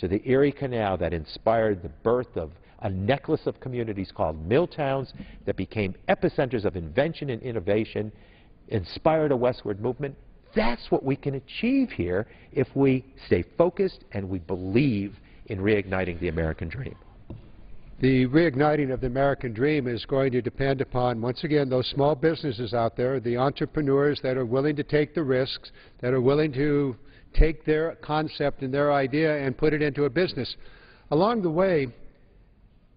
to the Erie Canal that inspired the birth of a necklace of communities called mill towns that became epicenters of invention and innovation, inspired a westward movement. That's what we can achieve here if we stay focused and we believe in reigniting the American dream. The reigniting of the American dream is going to depend upon, once again, those small businesses out there, the entrepreneurs that are willing to take the risks, that are willing to take their concept and their idea and put it into a business. Along the way,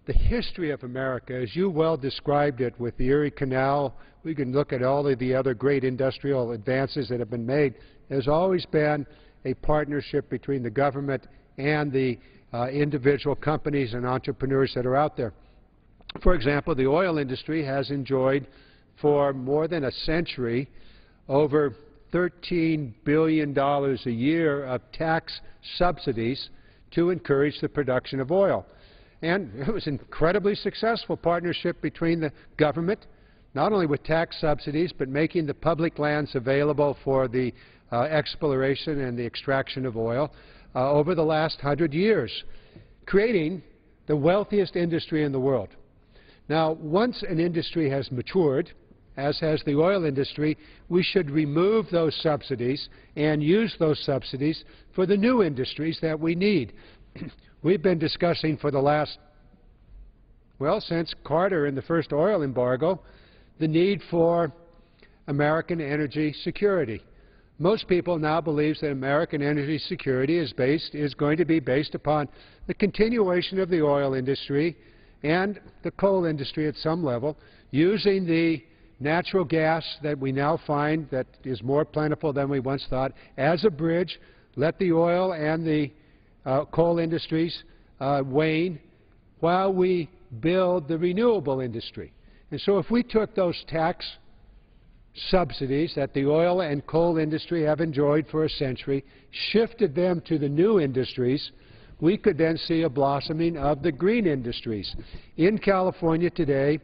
the history of America, as you well described it with the Erie Canal, we can look at all of the other great industrial advances that have been made, has always been a partnership between the government and the uh, individual companies and entrepreneurs that are out there. For example, the oil industry has enjoyed for more than a century over $13 billion a year of tax subsidies to encourage the production of oil. And it was an incredibly successful partnership between the government, not only with tax subsidies, but making the public lands available for the uh, exploration and the extraction of oil uh, over the last hundred years, creating the wealthiest industry in the world. Now, once an industry has matured, as has the oil industry, we should remove those subsidies and use those subsidies for the new industries that we need. We've been discussing for the last, well, since Carter and the first oil embargo, the need for American energy security. Most people now believe that American energy security is based is going to be based upon the continuation of the oil industry and the coal industry at some level using the natural gas that we now find that is more plentiful than we once thought as a bridge. Let the oil and the uh, coal industries uh, wane while we build the renewable industry. And so if we took those tax subsidies that the oil and coal industry have enjoyed for a century, shifted them to the new industries, we could then see a blossoming of the green industries. In California today,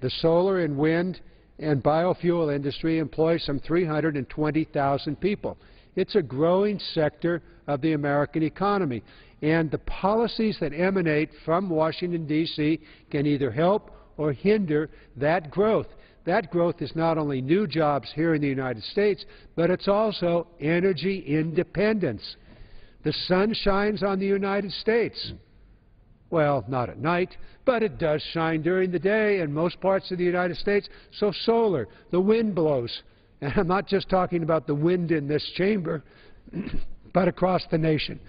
the solar and wind and biofuel industry employs some 320,000 people. It's a growing sector of the American economy. And the policies that emanate from Washington, D.C. can either help or hinder that growth. That growth is not only new jobs here in the United States, but it's also energy independence. The sun shines on the United States. Well, not at night, but it does shine during the day in most parts of the United States. So solar, the wind blows. And I'm not just talking about the wind in this chamber, but across the nation.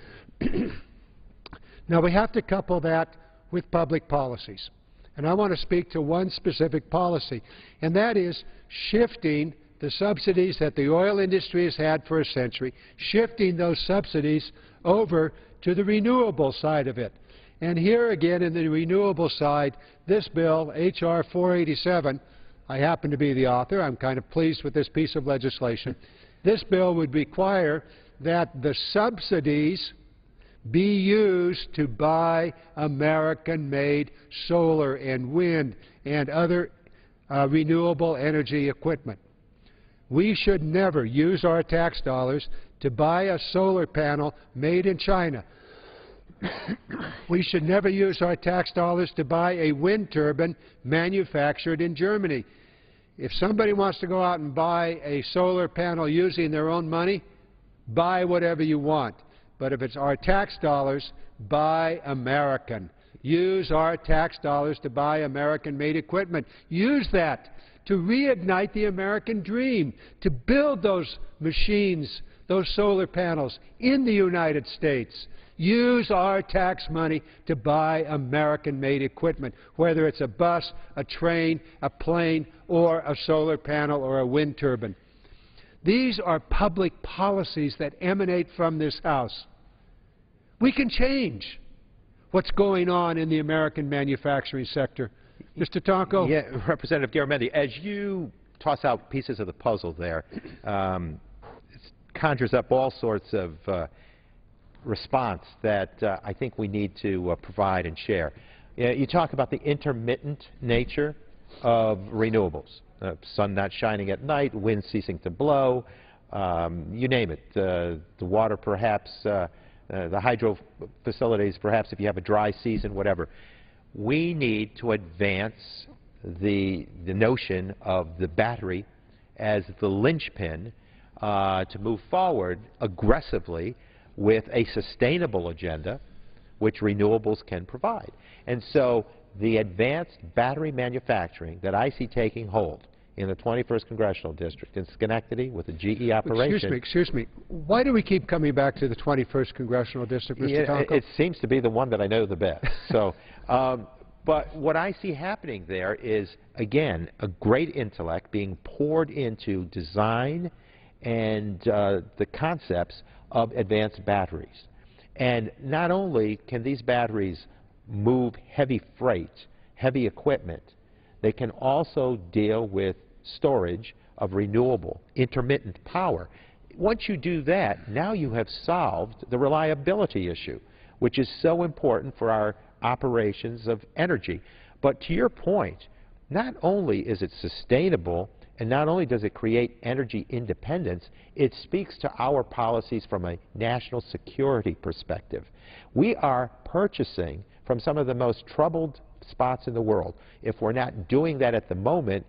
now, we have to couple that with public policies. And I want to speak to one specific policy, and that is shifting the subsidies that the oil industry has had for a century, shifting those subsidies over to the renewable side of it. And here again in the renewable side, this bill, H.R. 487, I happen to be the author. I'm kind of pleased with this piece of legislation. This bill would require that the subsidies be used to buy American-made solar and wind and other uh, renewable energy equipment. We should never use our tax dollars to buy a solar panel made in China we should never use our tax dollars to buy a wind turbine manufactured in Germany. If somebody wants to go out and buy a solar panel using their own money, buy whatever you want. But if it's our tax dollars, buy American. Use our tax dollars to buy American-made equipment. Use that to reignite the American dream, to build those machines, those solar panels in the United States use our tax money to buy American-made equipment, whether it's a bus, a train, a plane, or a solar panel or a wind turbine. These are public policies that emanate from this House. We can change what's going on in the American manufacturing sector. Mr. Tonko? Yeah, Representative Garamendi, as you toss out pieces of the puzzle there, um, it conjures up all sorts of uh, response that uh, I think we need to uh, provide and share. You talk about the intermittent nature of renewables. Uh, sun not shining at night, wind ceasing to blow, um, you name it. Uh, the water perhaps uh, uh, the hydro facilities, perhaps if you have a dry season, whatever. We need to advance the, the notion of the battery as the linchpin to move forward aggressively with a sustainable agenda which renewables can provide. And so the advanced battery manufacturing that I see taking hold in the 21st Congressional District in Schenectady with the GE operation. Excuse me, excuse me. Why do we keep coming back to the 21st Congressional District, Mr. Yeah, Tonko? it seems to be the one that I know the best. so, um, but what I see happening there is, again, a great intellect being poured into design and uh, the concepts of advanced batteries. And not only can these batteries move heavy freight, heavy equipment, they can also deal with storage of renewable, intermittent power. Once you do that, now you have solved the reliability issue, which is so important for our operations of energy. But to your point, not only is it sustainable and not only does it create energy independence, it speaks to our policies from a national security perspective. We are purchasing from some of the most troubled spots in the world. If we're not doing that at the moment,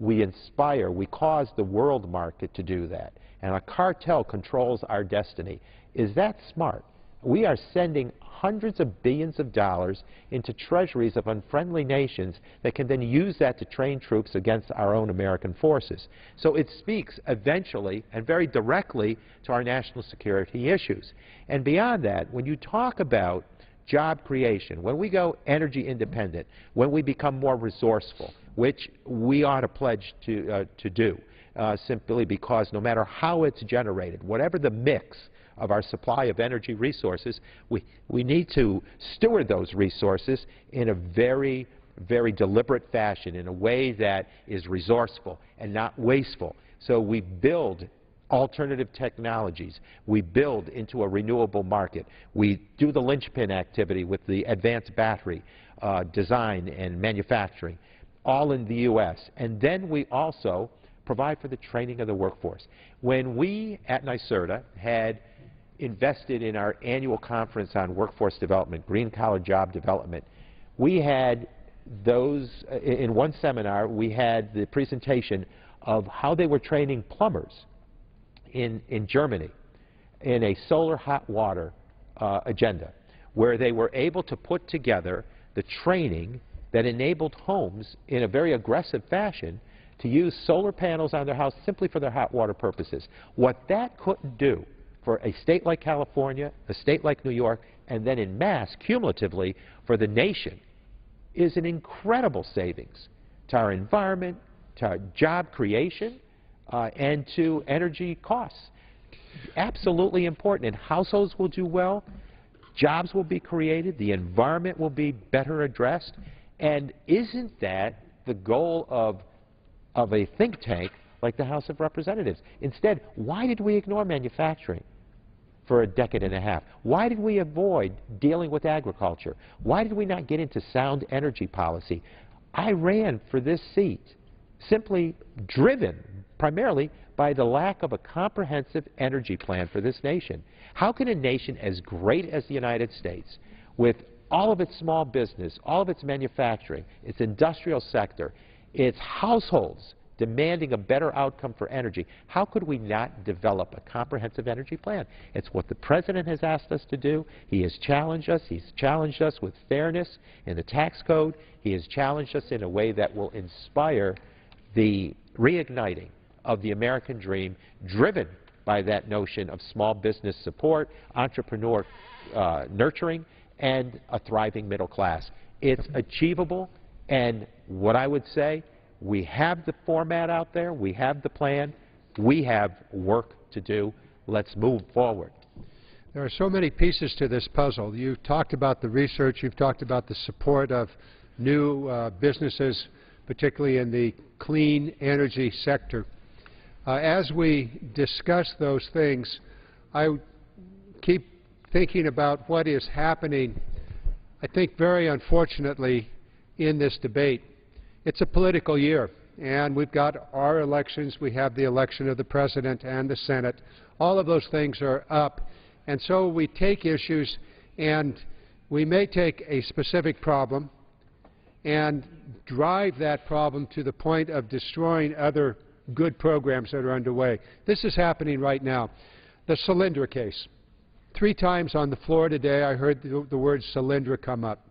we inspire, we cause the world market to do that. And a cartel controls our destiny. Is that smart? We are sending hundreds of billions of dollars into treasuries of unfriendly nations that can then use that to train troops against our own American forces. So it speaks eventually and very directly to our national security issues. And beyond that, when you talk about job creation, when we go energy independent, when we become more resourceful, which we ought to pledge to, uh, to do, uh, simply because no matter how it's generated, whatever the mix of our supply of energy resources, we, we need to steward those resources in a very, very deliberate fashion, in a way that is resourceful and not wasteful. So we build alternative technologies. We build into a renewable market. We do the linchpin activity with the advanced battery uh, design and manufacturing, all in the U.S. And then we also provide for the training of the workforce. When we at NYSERDA had invested in our annual conference on workforce development, green collar job development, we had those, in one seminar, we had the presentation of how they were training plumbers in, in Germany in a solar hot water uh, agenda, where they were able to put together the training that enabled homes in a very aggressive fashion to use solar panels on their house simply for their hot water purposes. What that couldn't do for a state like California, a state like New York, and then in mass, cumulatively, for the nation, is an incredible savings to our environment, to our job creation, uh, and to energy costs. Absolutely important. And households will do well, jobs will be created, the environment will be better addressed. And isn't that the goal of, of a think tank like the House of Representatives? Instead, why did we ignore manufacturing? For a decade and a half? Why did we avoid dealing with agriculture? Why did we not get into sound energy policy? I ran for this seat simply driven primarily by the lack of a comprehensive energy plan for this nation. How can a nation as great as the United States, with all of its small business, all of its manufacturing, its industrial sector, its households demanding a better outcome for energy, how could we not develop a comprehensive energy plan? It's what the President has asked us to do. He has challenged us. He's challenged us with fairness in the tax code. He has challenged us in a way that will inspire the reigniting of the American dream driven by that notion of small business support, entrepreneur uh, nurturing, and a thriving middle class. It's achievable, and what I would say, we have the format out there, we have the plan, we have work to do. Let's move forward. There are so many pieces to this puzzle. You've talked about the research, you've talked about the support of new uh, businesses, particularly in the clean energy sector. Uh, as we discuss those things, I keep thinking about what is happening, I think very unfortunately, in this debate. It's a political year, and we've got our elections. We have the election of the President and the Senate. All of those things are up, And so we take issues and we may take a specific problem and drive that problem to the point of destroying other good programs that are underway. This is happening right now. The Solyndra case. Three times on the floor today I heard the, the word Solyndra come up.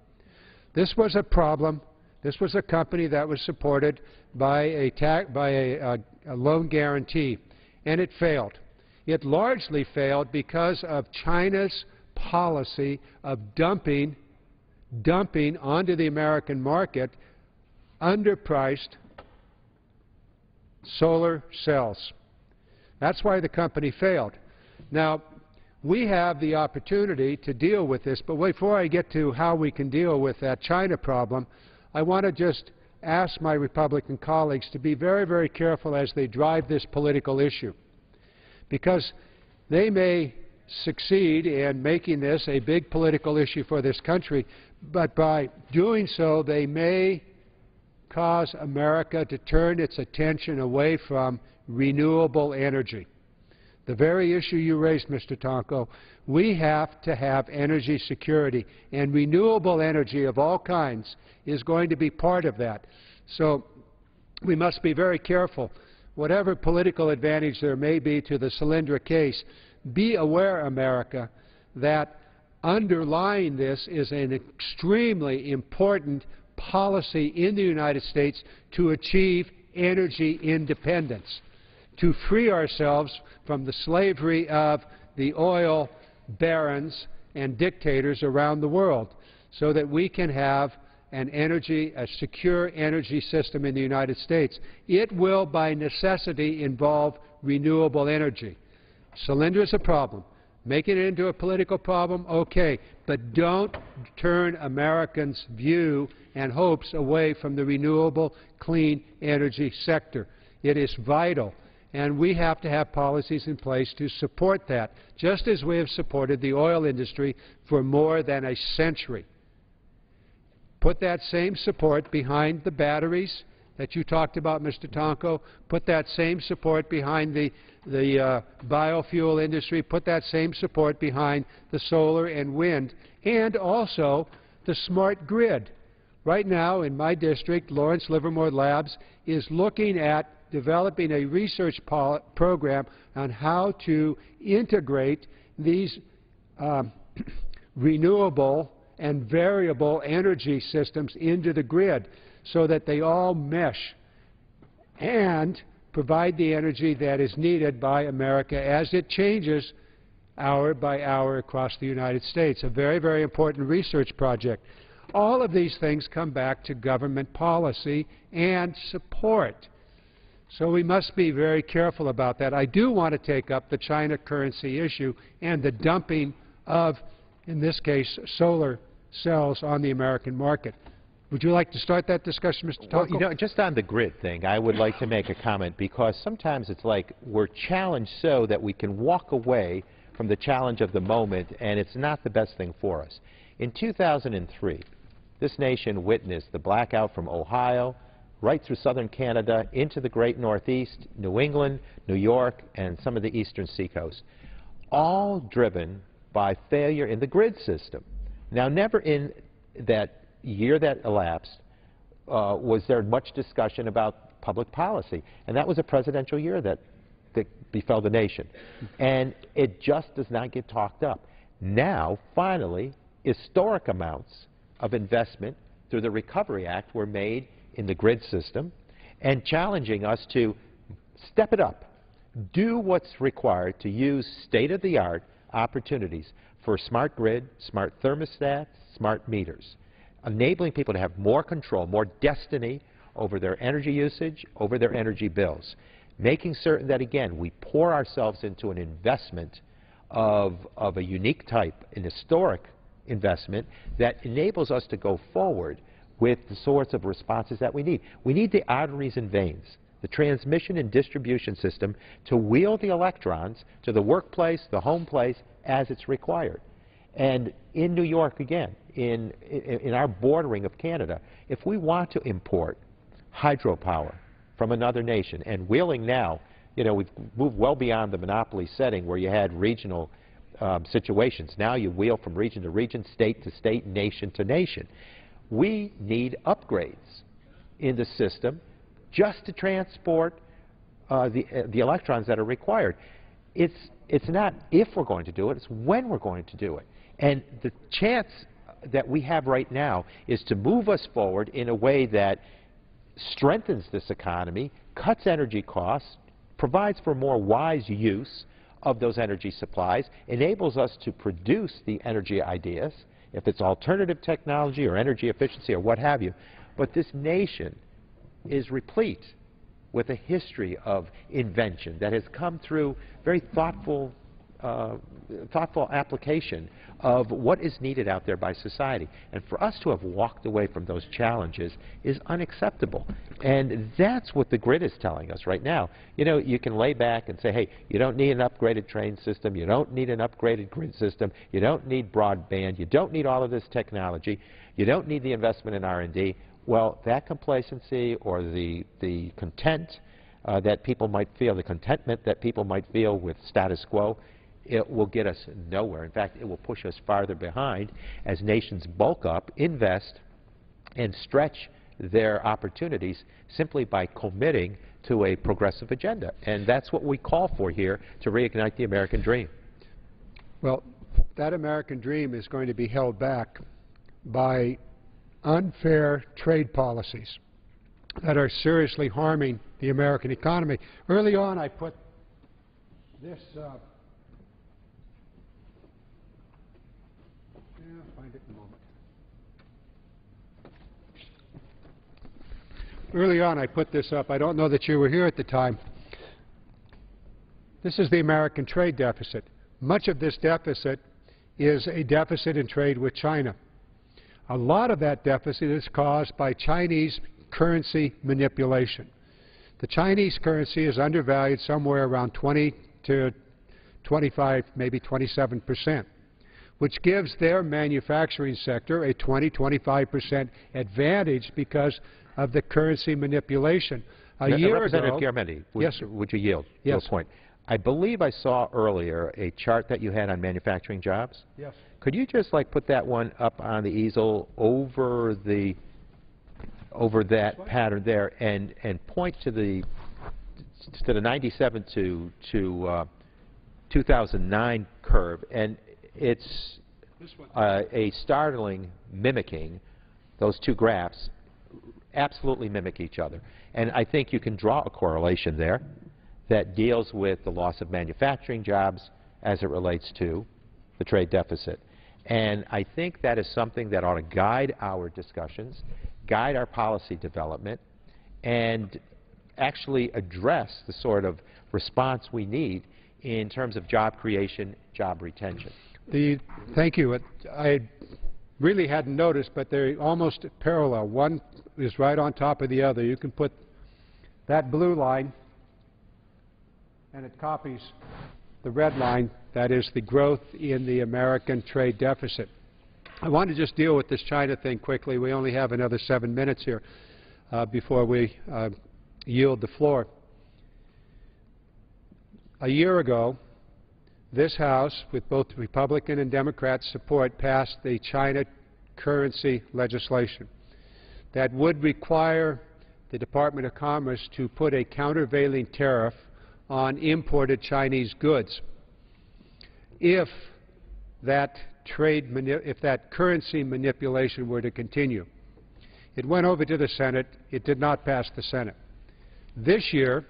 This was a problem. This was a company that was supported by a, by a, a, a loan guarantee, and it failed. It largely failed because of China's policy of dumping, dumping onto the American market underpriced solar cells. That's why the company failed. Now, we have the opportunity to deal with this, but before I get to how we can deal with that China problem, I want to just ask my Republican colleagues to be very, very careful as they drive this political issue. Because they may succeed in making this a big political issue for this country, but by doing so, they may cause America to turn its attention away from renewable energy. The very issue you raised, Mr. Tonko, we have to have energy security, and renewable energy of all kinds is going to be part of that. So we must be very careful. Whatever political advantage there may be to the Solyndra case, be aware, America, that underlying this is an extremely important policy in the United States to achieve energy independence, to free ourselves from the slavery of the oil barons and dictators around the world so that we can have an energy, a secure energy system in the United States. It will, by necessity, involve renewable energy. Solyndra is a problem. Making it into a political problem, okay, but don't turn Americans' view and hopes away from the renewable, clean energy sector. It is vital, and we have to have policies in place to support that, just as we have supported the oil industry for more than a century. Put that same support behind the batteries that you talked about, Mr. Tonko. Put that same support behind the the uh, biofuel industry, put that same support behind the solar and wind, and also the smart grid. Right now, in my district, Lawrence Livermore Labs is looking at developing a research program on how to integrate these um, renewable and variable energy systems into the grid so that they all mesh. And provide the energy that is needed by America as it changes hour by hour across the United States. A very, very important research project. All of these things come back to government policy and support. So we must be very careful about that. I do want to take up the China currency issue and the dumping of, in this case, solar cells on the American market. Would you like to start that discussion, Mr. Well, you know, just on the grid thing, I would like to make a comment because sometimes it's like we're challenged so that we can walk away from the challenge of the moment, and it's not the best thing for us. In 2003, this nation witnessed the blackout from Ohio right through southern Canada into the great Northeast, New England, New York, and some of the eastern seacoast, all driven by failure in the grid system. Now, never in that year that elapsed, uh, was there much discussion about public policy. And that was a presidential year that, that befell the nation. And it just does not get talked up. Now, finally, historic amounts of investment through the Recovery Act were made in the grid system and challenging us to step it up, do what's required to use state-of-the-art opportunities for smart grid, smart thermostats, smart meters enabling people to have more control, more destiny over their energy usage, over their energy bills, making certain that, again, we pour ourselves into an investment of, of a unique type, an historic investment that enables us to go forward with the sorts of responses that we need. We need the arteries and veins, the transmission and distribution system to wheel the electrons to the workplace, the home place, as it's required. And in New York, again, in, in, in, our bordering of Canada, if we want to import hydropower from another nation, and Wheeling now, you know, we've moved well beyond the monopoly setting where you had regional um, situations. Now you wheel from region to region, state to state, nation to nation. We need upgrades in the system just to transport uh, the, uh, the electrons that are required. It's, it's not if we're going to do it, it's when we're going to do it. And the chance that we have right now is to move us forward in a way that strengthens this economy, cuts energy costs, provides for more wise use of those energy supplies, enables us to produce the energy ideas, if it's alternative technology or energy efficiency or what have you. But this nation is replete with a history of invention that has come through very thoughtful uh, thoughtful application of what is needed out there by society. And for us to have walked away from those challenges is unacceptable. And that's what the grid is telling us right now. You know, you can lay back and say, hey, you don't need an upgraded train system, you don't need an upgraded grid system, you don't need broadband, you don't need all of this technology, you don't need the investment in R&D. Well, that complacency or the, the content uh, that people might feel, the contentment that people might feel with status quo, it will get us nowhere. In fact, it will push us farther behind as nations bulk up, invest, and stretch their opportunities simply by committing to a progressive agenda. And that's what we call for here to reignite the American dream. Well, that American dream is going to be held back by unfair trade policies that are seriously harming the American economy. Early on, I put this uh, find it in a moment. Early on, I put this up. I don't know that you were here at the time. This is the American trade deficit. Much of this deficit is a deficit in trade with China. A lot of that deficit is caused by Chinese currency manipulation. The Chinese currency is undervalued somewhere around 20 to 25, maybe 27 percent which gives their manufacturing sector a 20-25 percent advantage because of the currency manipulation. A Now, year Representative ago, Garamendi, would, Yes, would you yield Yes. to a point? I believe I saw earlier a chart that you had on manufacturing jobs. Yes. Could you just like put that one up on the easel over the over that pattern there and and point to the to the 97 to to uh, 2009 curve and it's uh, a startling mimicking those two graphs absolutely mimic each other and I think you can draw a correlation there that deals with the loss of manufacturing jobs as it relates to the trade deficit. And I think that is something that ought to guide our discussions, guide our policy development, and actually address the sort of response we need in terms of job creation, job retention. The, thank you. I really hadn't noticed, but they're almost parallel. One is right on top of the other. You can put that blue line, and it copies the red line, that is the growth in the American trade deficit. I want to just deal with this China thing quickly. We only have another seven minutes here uh, before we uh, yield the floor. A year ago, this House, with both Republican and Democrat support, passed the China currency legislation that would require the Department of Commerce to put a countervailing tariff on imported Chinese goods. If that trade, if that currency manipulation were to continue. It went over to the Senate. It did not pass the Senate. This year,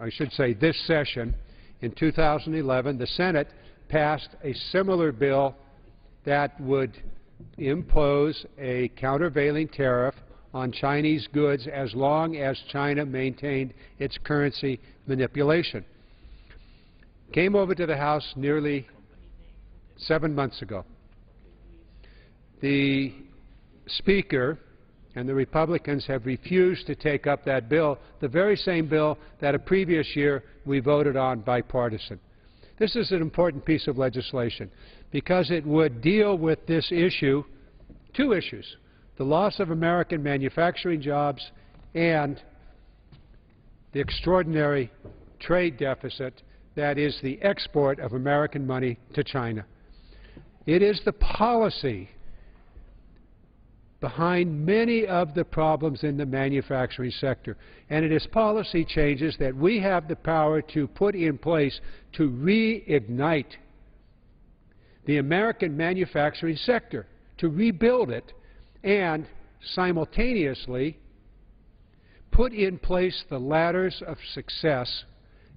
I should say this session, in 2011, the Senate passed a similar bill that would impose a countervailing tariff on Chinese goods as long as China maintained its currency manipulation. Came over to the House nearly seven months ago. The Speaker and the Republicans have refused to take up that bill, the very same bill that a previous year we voted on bipartisan. This is an important piece of legislation because it would deal with this issue, two issues, the loss of American manufacturing jobs and the extraordinary trade deficit that is the export of American money to China. It is the policy behind many of the problems in the manufacturing sector. And it is policy changes that we have the power to put in place to reignite the American manufacturing sector, to rebuild it, and simultaneously put in place the ladders of success,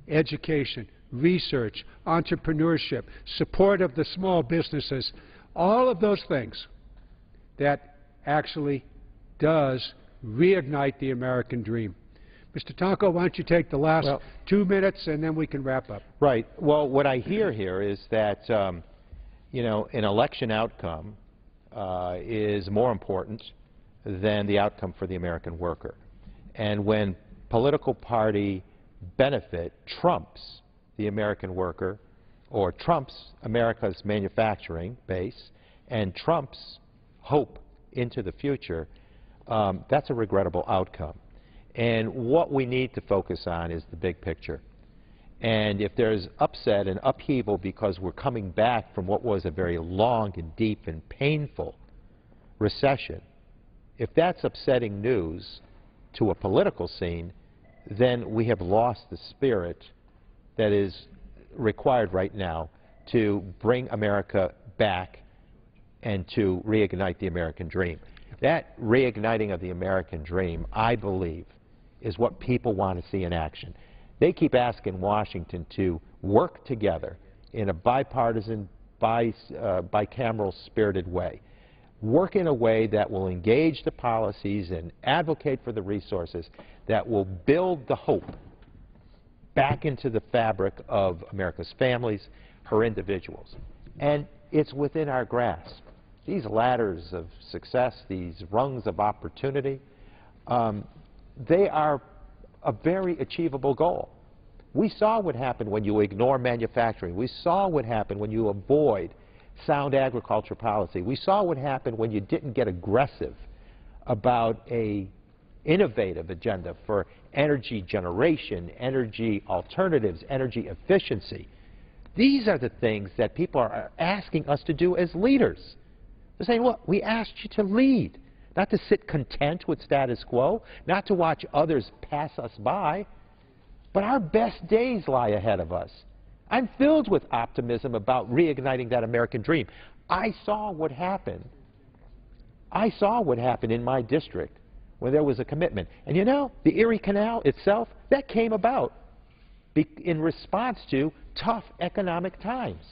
education, research, entrepreneurship, support of the small businesses, all of those things that actually does reignite the American dream. Mr. Tonko, why don't you take the last Well- two minutes and then we can wrap up. Right. Well, what I hear here is that, um, you know, an election outcome uh, is more important than the outcome for the American worker. And when political party benefit trumps the American worker or trumps America's manufacturing base and trumps hope into the future, um, that's a regrettable outcome. And what we need to focus on is the big picture. And if there's upset and upheaval because we're coming back from what was a very long and deep and painful recession, if that's upsetting news to a political scene, then we have lost the spirit that is required right now to bring America back and to reignite the American dream. That reigniting of the American dream, I believe, is what people want to see in action. They keep asking Washington to work together in a bipartisan, bi, uh, bicameral spirited way. Work in a way that will engage the policies and advocate for the resources that will build the hope back into the fabric of America's families, her individuals. And it's within our grasp. These ladders of success, these rungs of opportunity, um, they are a very achievable goal. We saw what happened when you ignore manufacturing. We saw what happened when you avoid sound agriculture policy. We saw what happened when you didn't get aggressive about a innovative agenda for energy generation, energy alternatives, energy efficiency. These are the things that people are asking us to do as leaders. They're saying, look, we asked you to lead, not to sit content with status quo, not to watch others pass us by, but our best days lie ahead of us. I'm filled with optimism about reigniting that American dream. I saw what happened. I saw what happened in my district when there was a commitment. And you know, the Erie Canal itself, that came about in response to tough economic times.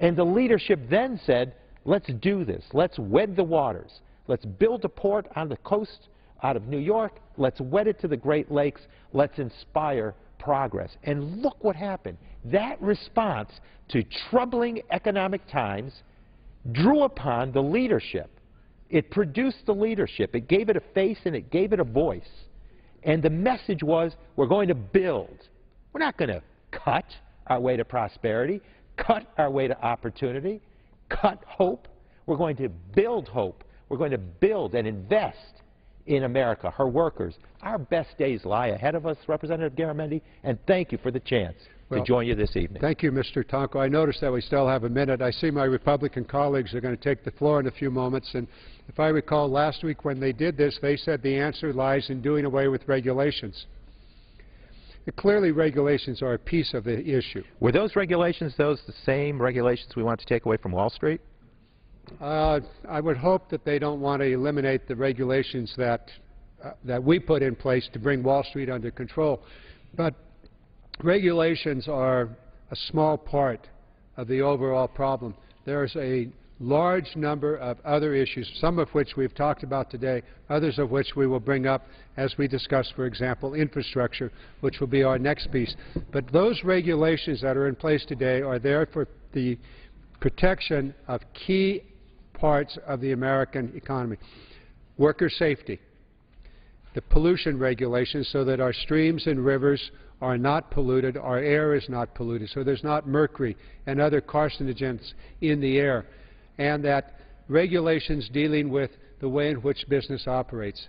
And the leadership then said, let's do this. Let's wed the waters. Let's build a port on the coast out of New York. Let's wed it to the Great Lakes. Let's inspire progress. And look what happened. That response to troubling economic times drew upon the leadership. It produced the leadership. It gave it a face and it gave it a voice. And the message was, we're going to build. We're not going to cut our way to prosperity, cut our way to opportunity, cut hope. We're going to build hope. We're going to build and invest in America, her workers. Our best days lie ahead of us, Representative Garamendi, and thank you for the chance Well, to join you this evening. Thank you, Mr. Tonko. I notice that we still have a minute. I see my Republican colleagues are going to take the floor in a few moments. And if I recall last week when they did this, they said the answer lies in doing away with regulations. Clearly, regulations are a piece of the issue. Were those regulations those the same regulations we want to take away from Wall Street? Uh, I would hope that they don't want to eliminate the regulations that, uh, that we put in place to bring Wall Street under control. But regulations are a small part of the overall problem. There's a large number of other issues, some of which we've talked about today, others of which we will bring up as we discuss, for example, infrastructure, which will be our next piece. But those regulations that are in place today are there for the protection of key parts of the American economy. Worker safety, the pollution regulations so that our streams and rivers are not polluted, our air is not polluted, so there's not mercury and other carcinogens in the air, and that regulations dealing with the way in which business operates.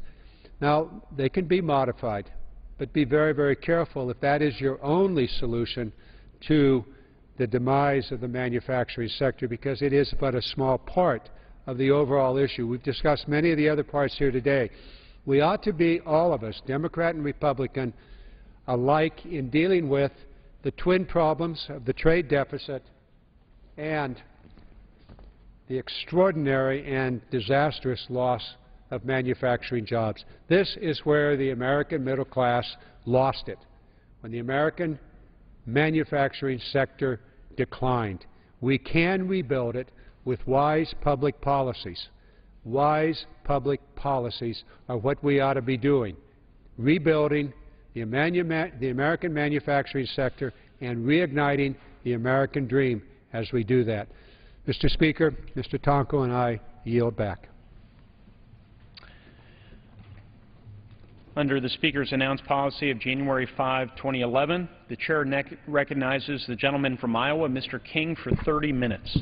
Now, they can be modified, but be very, very careful. If that is your only solution, to the demise of the manufacturing sector because it is but a small part of the overall issue. We've discussed many of the other parts here today. We ought to be, all of us, Democrat and Republican, alike in dealing with the twin problems of the trade deficit and the extraordinary and disastrous loss of manufacturing jobs. This is where the American middle class lost it, when the American manufacturing sector declined. We can rebuild it with wise public policies. Wise public policies are what we ought to be doing, rebuilding the, the American manufacturing sector and reigniting the American dream as we do that. Mr. Speaker, Mr. Tonko and I yield back. Under the Speaker's announced policy of January 5, 2011, the Chair recognizes the gentleman from Iowa, Mr. King, for 30 minutes.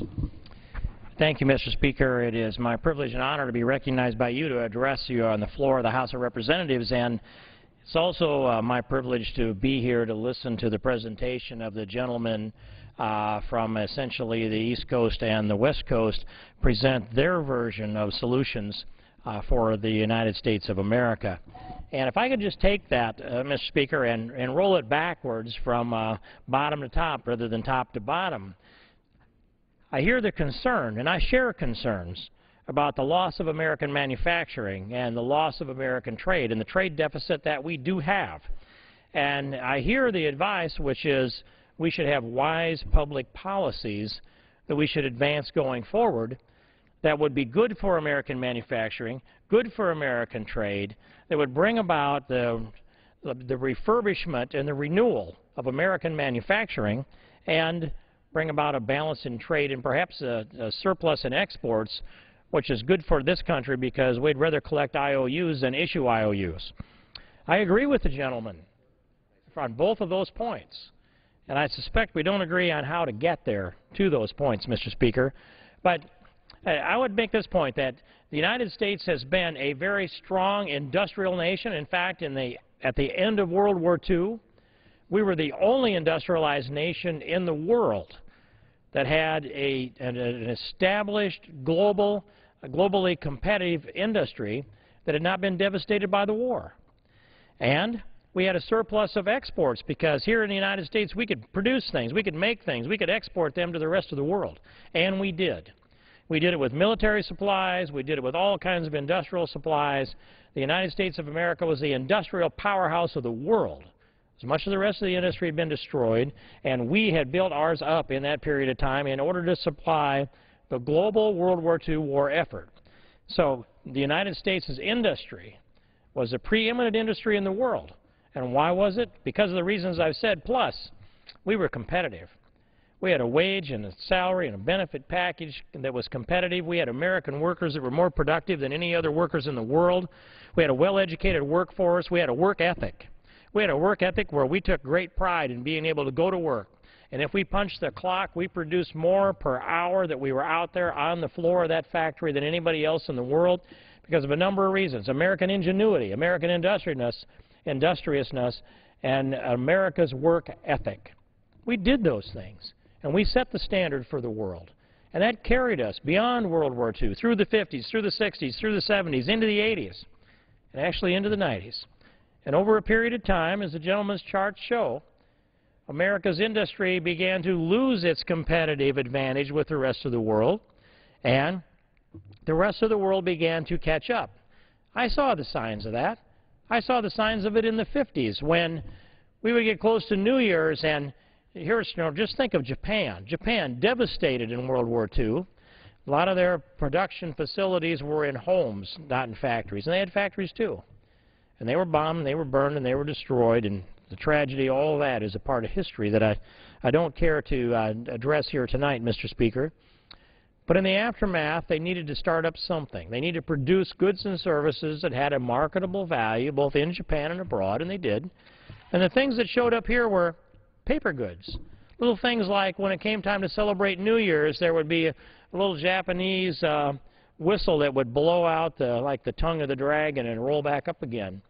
Thank you, Mr. Speaker. It is my privilege and honor to be recognized by you to address you on the floor of the House of Representatives, and it's also uh, my privilege to be here to listen to the presentation of the gentleman uh, from essentially the East Coast and the West Coast present their version of solutions uh, for the United States of America. And if I could just take that, uh, Mr. Speaker, and, and roll it backwards from uh, bottom to top rather than top to bottom, I hear the concern, and I share concerns, about the loss of American manufacturing and the loss of American trade and the trade deficit that we do have. And I hear the advice, which is we should have wise public policies that we should advance going forward that would be good for American manufacturing, good for American trade, that would bring about the, the, the refurbishment and the renewal of American manufacturing and bring about a balance in trade and perhaps a, a surplus in exports, which is good for this country because we'd rather collect IOUs than issue IOUs. I agree with the gentleman on both of those points. And I suspect we don't agree on how to get there to those points, Mr. Speaker. But uh, I would make this point that the United States has been a very strong industrial nation. In fact, in the, at the end of World War II, we were the only industrialized nation in the world that had a, an, an established global, globally competitive industry that had not been devastated by the war. And we had a surplus of exports because here in the United States we could produce things, we could make things, we could export them to the rest of the world. And we did. We did it with military supplies, we did it with all kinds of industrial supplies. The United States of America was the industrial powerhouse of the world. As much of the rest of the industry had been destroyed, and we had built ours up in that period of time in order to supply the global World War II war effort. So the United States' industry was a preeminent industry in the world. And why was it? Because of the reasons I've said. Plus, we were competitive. We had a wage and a salary and a benefit package that was competitive. We had American workers that were more productive than any other workers in the world. We had a well-educated workforce. We had a work ethic. We had a work ethic where we took great pride in being able to go to work. And if we punched the clock, we produced more per hour that we were out there on the floor of that factory than anybody else in the world because of a number of reasons. American ingenuity, American industriousness, industriousness, and America's work ethic. We did those things, and we set the standard for the world. And that carried us beyond World War II, through the 50s, through the 60s, through the 70s, into the 80s, and actually into the 90s. And over a period of time, as the gentleman's charts show, America's industry began to lose its competitive advantage with the rest of the world, and the rest of the world began to catch up. I saw the signs of that. I saw the signs of it in the 50s when we would get close to New Year's and here's, you know, just think of Japan. Japan devastated in World War II. A lot of their production facilities were in homes, not in factories. And they had factories too. And they were bombed, and they were burned, and they were destroyed. And the tragedy, all that is a part of history that I, I don't care to uh, address here tonight, Mr. Speaker. But in the aftermath, they needed to start up something. They needed to produce goods and services that had a marketable value both in Japan and abroad, and they did. And the things that showed up here were paper goods. Little things like when it came time to celebrate New Year's, there would be a, little Japanese uh, whistle that would blow out the, like the tongue of the dragon and roll back up again.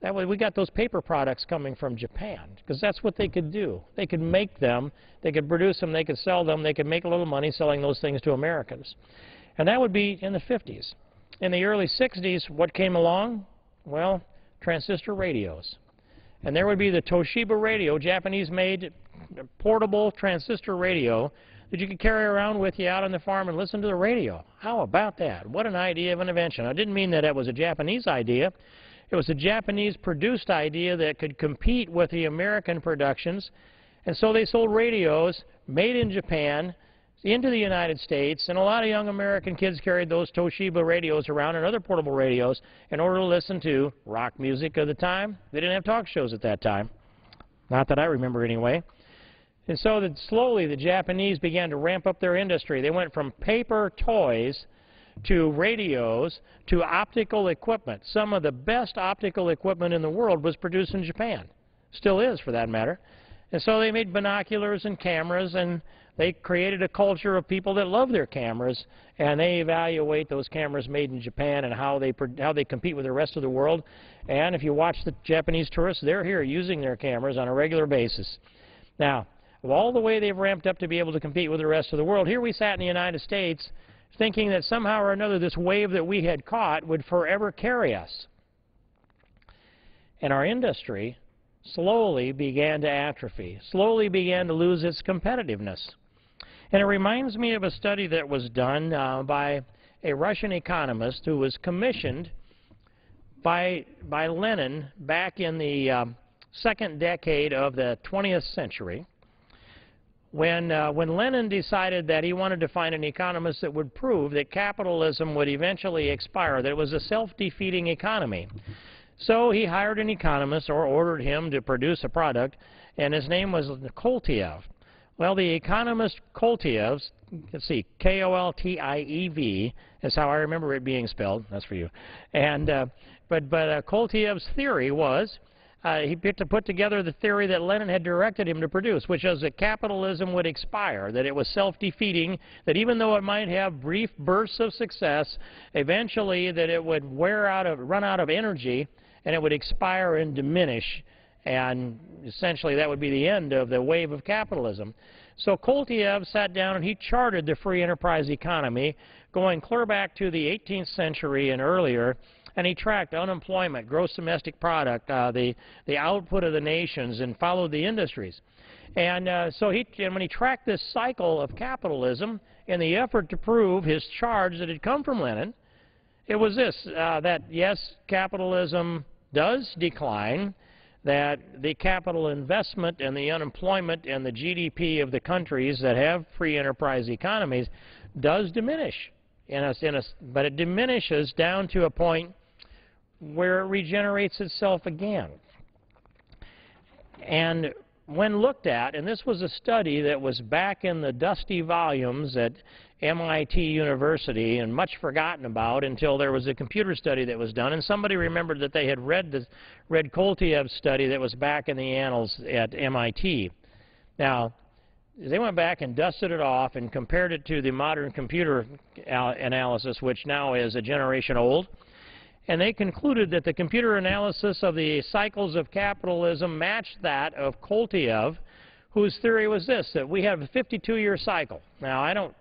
That way we got those paper products coming from Japan because that's what they could do. They could make them, they could produce them, they could sell them, they could make a little money selling those things to Americans. And that would be in the 50s. In the early 60s, what came along? Well, transistor radios. And there would be the Toshiba radio, Japanese-made portable transistor radio that you could carry around with you out on the farm and listen to the radio. How about that? What an idea of an invention. I didn't mean that it was a Japanese idea. It was a Japanese-produced idea that could compete with the American productions. And so they sold radios made in Japan into the United States, and a lot of young American kids carried those Toshiba radios around and other portable radios in order to listen to rock music of the time. They didn't have talk shows at that time. Not that I remember anyway. And so that slowly the Japanese began to ramp up their industry. They went from paper toys to radios to optical equipment. Some of the best optical equipment in the world was produced in Japan. Still is, for that matter. And so they made binoculars and cameras, and they created a culture of people that love their cameras, and they evaluate those cameras made in Japan and how they, how they compete with the rest of the world. And if you watch the Japanese tourists, they're here using their cameras on a regular basis. Now, of all the way they've ramped up to be able to compete with the rest of the world, here we sat in the United States thinking that somehow or another this wave that we had caught would forever carry us. And our industry slowly began to atrophy, slowly began to lose its competitiveness. And it reminds me of a study that was done uh, by a Russian economist who was commissioned by, by Lenin back in the uh, second decade of the 20th century when, uh, when Lenin decided that he wanted to find an economist that would prove that capitalism would eventually expire, that it was a self-defeating economy. So he hired an economist or ordered him to produce a product, and his name was Koltiev. Well, the economist Koltiev, let's see, K-O-L-T-I-E-V is how I remember it being spelled. That's for you. And, uh, but but uh, Koltiev's theory was uh, he to put together the theory that Lenin had directed him to produce, which was that capitalism would expire, that it was self-defeating, that even though it might have brief bursts of success, eventually that it would wear out of, run out of energy, and it would expire and diminish, and essentially that would be the end of the wave of capitalism. So Koltiev sat down and he charted the free enterprise economy, going clear back to the 18th century and earlier, and he tracked unemployment, gross domestic product, uh, the, the output of the nations, and followed the industries. And uh, so he, and when he tracked this cycle of capitalism in the effort to prove his charge that had come from Lenin, it was this, uh, that yes, capitalism does decline, that the capital investment and the unemployment and the GDP of the countries that have free enterprise economies does diminish. In a, in a, but it diminishes down to a point where it regenerates itself again. And when looked at, and this was a study that was back in the dusty volumes at MIT University and much forgotten about until there was a computer study that was done, and somebody remembered that they had read the read Koltiev's study that was back in the annals at MIT. Now, they went back and dusted it off and compared it to the modern computer uh, analysis, which now is a generation old, and they concluded that the computer analysis of the cycles of capitalism matched that of Koltiev, whose theory was this, that we have a 52-year cycle. Now, I don't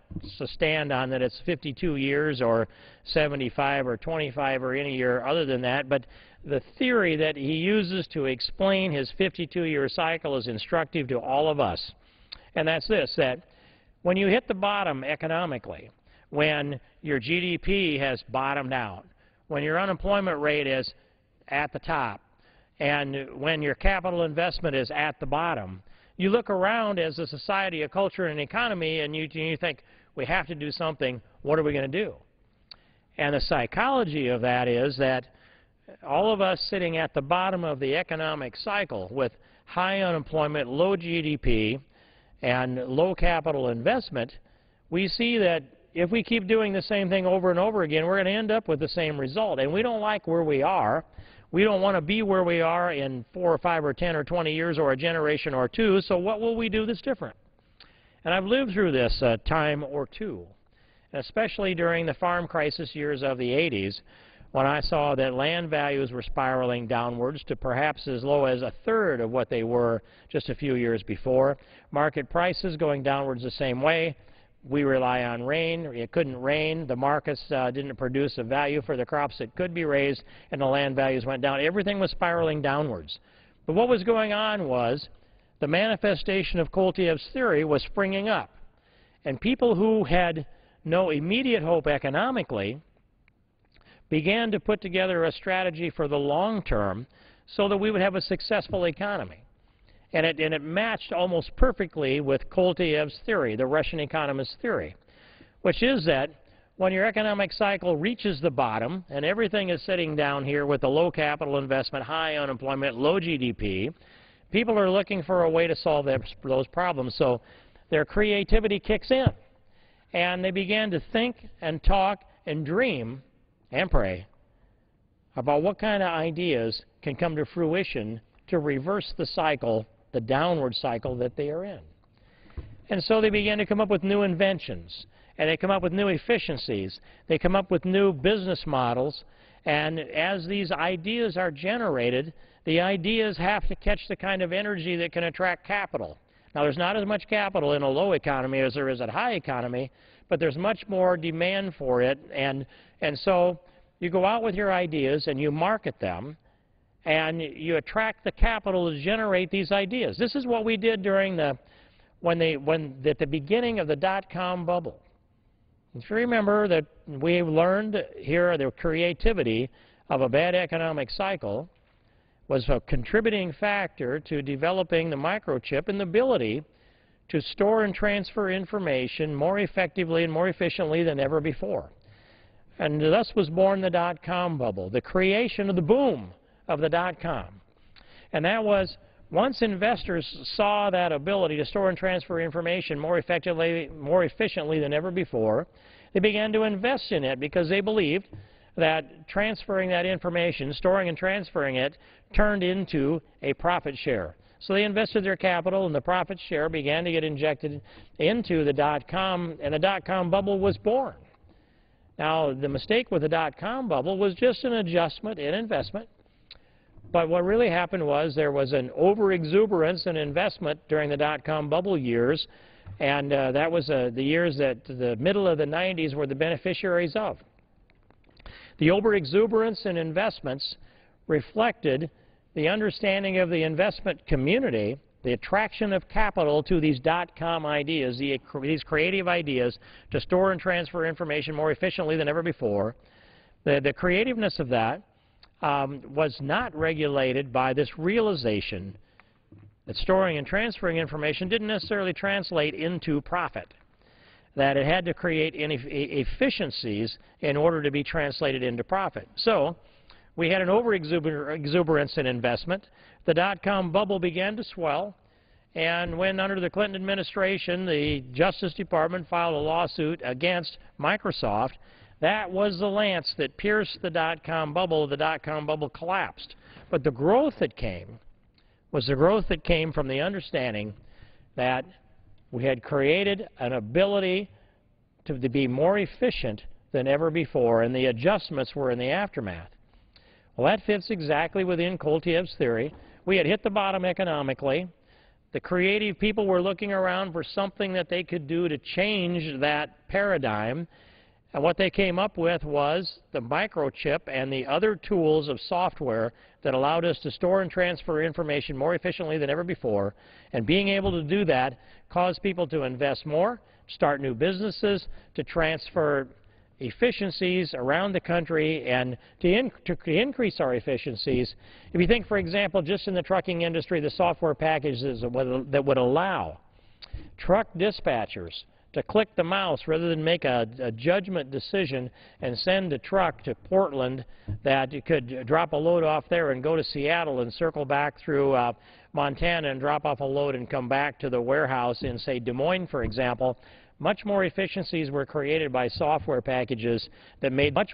stand on that it's 52 years or 75 or 25 or any year other than that, but the theory that he uses to explain his 52-year cycle is instructive to all of us. And that's this, that when you hit the bottom economically, when your GDP has bottomed out, when your unemployment rate is at the top and when your capital investment is at the bottom, you look around as a society, a culture, and an economy, and you, you think, we have to do something. What are we going to do? And the psychology of that is that all of us sitting at the bottom of the economic cycle with high unemployment, low GDP, and low capital investment, we see that if we keep doing the same thing over and over again, we're going to end up with the same result. And we don't like where we are. We don't want to be where we are in four or five or 10 or 20 years or a generation or two, so what will we do that's different? And I've lived through this uh, time or two, especially during the farm crisis years of the 80s, when I saw that land values were spiraling downwards to perhaps as low as a third of what they were just a few years before. Market prices going downwards the same way. We rely on rain. It couldn't rain. The markets uh, didn't produce a value for the crops that could be raised, and the land values went down. Everything was spiraling downwards. But what was going on was the manifestation of Koltiev's theory was springing up. And people who had no immediate hope economically began to put together a strategy for the long term so that we would have a successful economy. And it, and it matched almost perfectly with Koltiev's theory, the Russian economist's theory, which is that when your economic cycle reaches the bottom and everything is sitting down here with the low capital investment, high unemployment, low GDP, people are looking for a way to solve those problems. So their creativity kicks in. And they began to think and talk and dream and pray about what kind of ideas can come to fruition to reverse the cycle, the downward cycle that they are in. And so they began to come up with new inventions, and they come up with new efficiencies. They come up with new business models, and as these ideas are generated, the ideas have to catch the kind of energy that can attract capital. Now, there's not as much capital in a low economy as there is a high economy, but there's much more demand for it. And, and so you go out with your ideas and you market them and you attract the capital to generate these ideas. This is what we did during the, when they, when, at the beginning of the dot-com bubble. If you remember that we learned here the creativity of a bad economic cycle was a contributing factor to developing the microchip and the ability to store and transfer information more effectively and more efficiently than ever before. And thus was born the dot-com bubble, the creation of the boom of the dot-com. And that was once investors saw that ability to store and transfer information more effectively, more efficiently than ever before, they began to invest in it because they believed that transferring that information, storing and transferring it, turned into a profit share. So they invested their capital and the profit share began to get injected into the dot-com and the dot-com bubble was born. Now, the mistake with the dot-com bubble was just an adjustment in investment. But what really happened was there was an overexuberance in investment during the dot-com bubble years, and uh, that was uh, the years that the middle of the 90s were the beneficiaries of. The overexuberance in investments reflected the understanding of the investment community, the attraction of capital to these dot-com ideas, the, these creative ideas to store and transfer information more efficiently than ever before, the, the creativeness of that um, was not regulated by this realization that storing and transferring information didn't necessarily translate into profit that it had to create efficiencies in order to be translated into profit. So we had an overexuberance in investment. The dot-com bubble began to swell. And when under the Clinton administration, the Justice Department filed a lawsuit against Microsoft, that was the lance that pierced the dot-com bubble. The dot-com bubble collapsed. But the growth that came was the growth that came from the understanding that we had created an ability to, to be more efficient than ever before, and the adjustments were in the aftermath. Well, that fits exactly within Koltiev's theory. We had hit the bottom economically. The creative people were looking around for something that they could do to change that paradigm. And what they came up with was the microchip and the other tools of software that allowed us to store and transfer information more efficiently than ever before. And being able to do that caused people to invest more, start new businesses, to transfer efficiencies around the country and to, in, to, increase our efficiencies. If you think, for example, just in the trucking industry, the software packages that would, that would allow truck dispatchers to click the mouse rather than make a, a, judgment decision and send a truck to Portland that you could drop a load off there and go to Seattle and circle back through uh, Montana and drop off a load and come back to the warehouse in, say, Des Moines, for example. Much more efficiencies were created by software packages that made much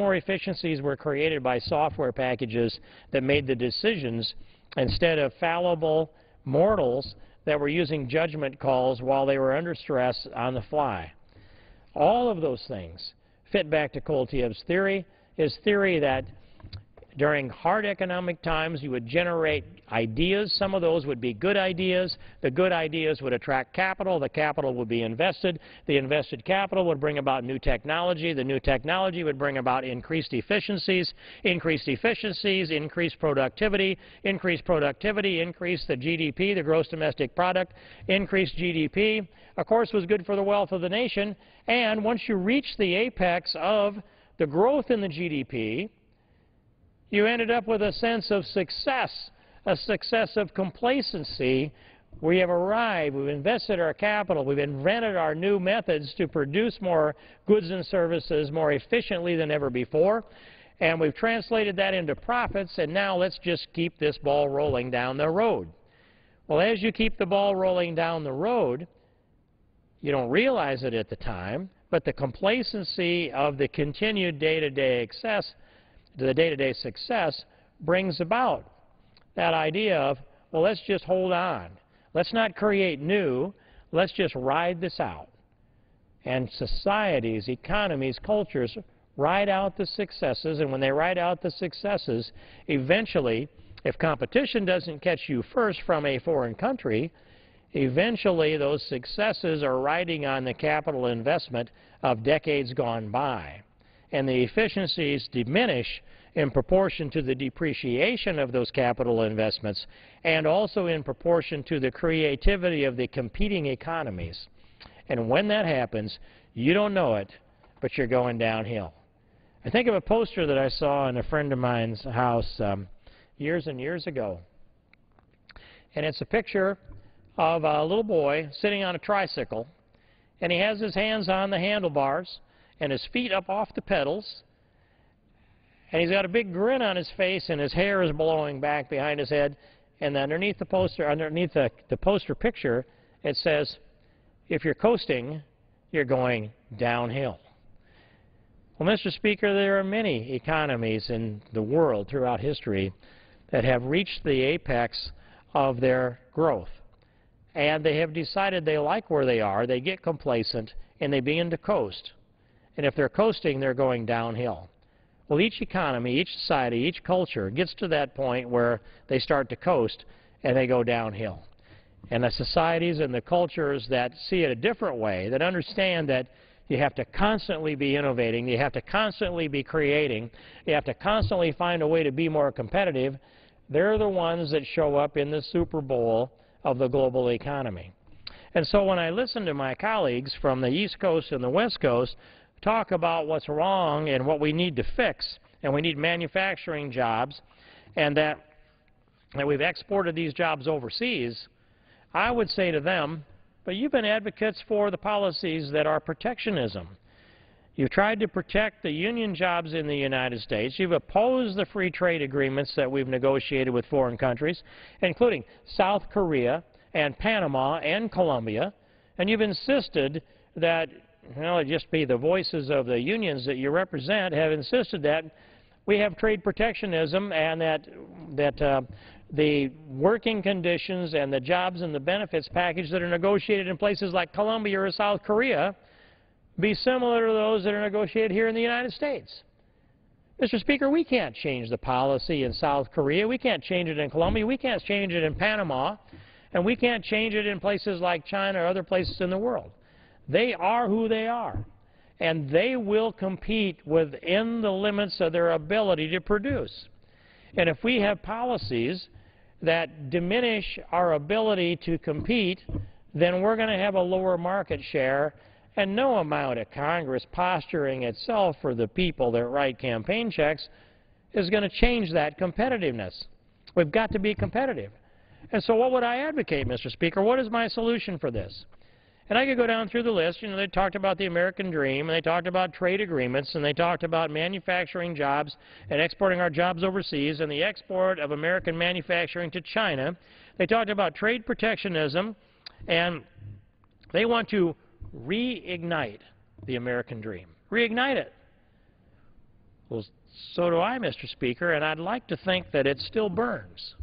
more efficiencies were created by software packages that made the decisions instead of fallible mortals that were using judgment calls while they were under stress on the fly. All of those things fit back to Koltiev's theory, his theory that during hard economic times, you would generate ideas. Some of those would be good ideas. The good ideas would attract capital. The capital would be invested. The invested capital would bring about new technology. The new technology would bring about increased efficiencies. Increased efficiencies, increased productivity. Increased productivity, increase the GDP, the gross domestic product. Increased GDP, of course, was good for the wealth of the nation. And once you reach the apex of the growth in the GDP, you ended up with a sense of success, a success of complacency. We have arrived, we've invested our capital, we've invented our new methods to produce more goods and services more efficiently than ever before, and we've translated that into profits, and now let's just keep this ball rolling down the road. Well, as you keep the ball rolling down the road, you don't realize it at the time, but the complacency of the continued day-to-day excess the day-to-day success brings about that idea of, well, let's just hold on. Let's not create new. Let's just ride this out. And societies, economies, cultures ride out the successes, and when they ride out the successes, eventually, if competition doesn't catch you first from a foreign country, eventually those successes are riding on the capital investment of decades gone by and the efficiencies diminish in proportion to the depreciation of those capital investments and also in proportion to the creativity of the competing economies. And when that happens, you don't know it, but you're going downhill. I think of a poster that I saw in a friend of mine's house um, years and years ago. And it's a picture of a little boy sitting on a tricycle, and he has his hands on the handlebars, and his feet up off the pedals, and he's got a big grin on his face, and his hair is blowing back behind his head, and underneath the poster, underneath the, the poster picture, it says, if you're coasting, you're going downhill. Well, Mr. Speaker, there are many economies in the world throughout history that have reached the apex of their growth. And they have decided they like where they are, they get complacent, and they begin to coast. And if they're coasting, they're going downhill. Well, each economy, each society, each culture gets to that point where they start to coast and they go downhill. And the societies and the cultures that see it a different way, that understand that you have to constantly be innovating, you have to constantly be creating, you have to constantly find a way to be more competitive, they're the ones that show up in the Super Bowl of the global economy. And so when I listen to my colleagues from the East Coast and the West Coast talk about what's wrong and what we need to fix, and we need manufacturing jobs, and that, that we've exported these jobs overseas, I would say to them, but you've been advocates for the policies that are protectionism. You've tried to protect the union jobs in the United States. You've opposed the free trade agreements that we've negotiated with foreign countries, including South Korea and Panama and Colombia. And you've insisted that well, it just be the voices of the unions that you represent have insisted that we have trade protectionism and that that uh, the working conditions and the jobs and the benefits package that are negotiated in places like Colombia or South Korea be similar to those that are negotiated here in the United States. Mr. Speaker, we can't change the policy in South Korea. We can't change it in Colombia. We can't change it in Panama. And we can't change it in places like China or other places in the world. They are who they are. And they will compete within the limits of their ability to produce. And if we have policies that diminish our ability to compete, then we're going to have a lower market share and no amount of Congress posturing itself for the people that write campaign checks is going to change that competitiveness. We've got to be competitive. And so what would I advocate, Mr. Speaker? What is my solution for this? And I could go down through the list. You know, they talked about the American dream, and they talked about trade agreements, and they talked about manufacturing jobs and exporting our jobs overseas and the export of American manufacturing to China. They talked about trade protectionism, and they want to reignite the American dream. Reignite it. Well, so do I, Mr. Speaker, and I'd like to think that it still burns.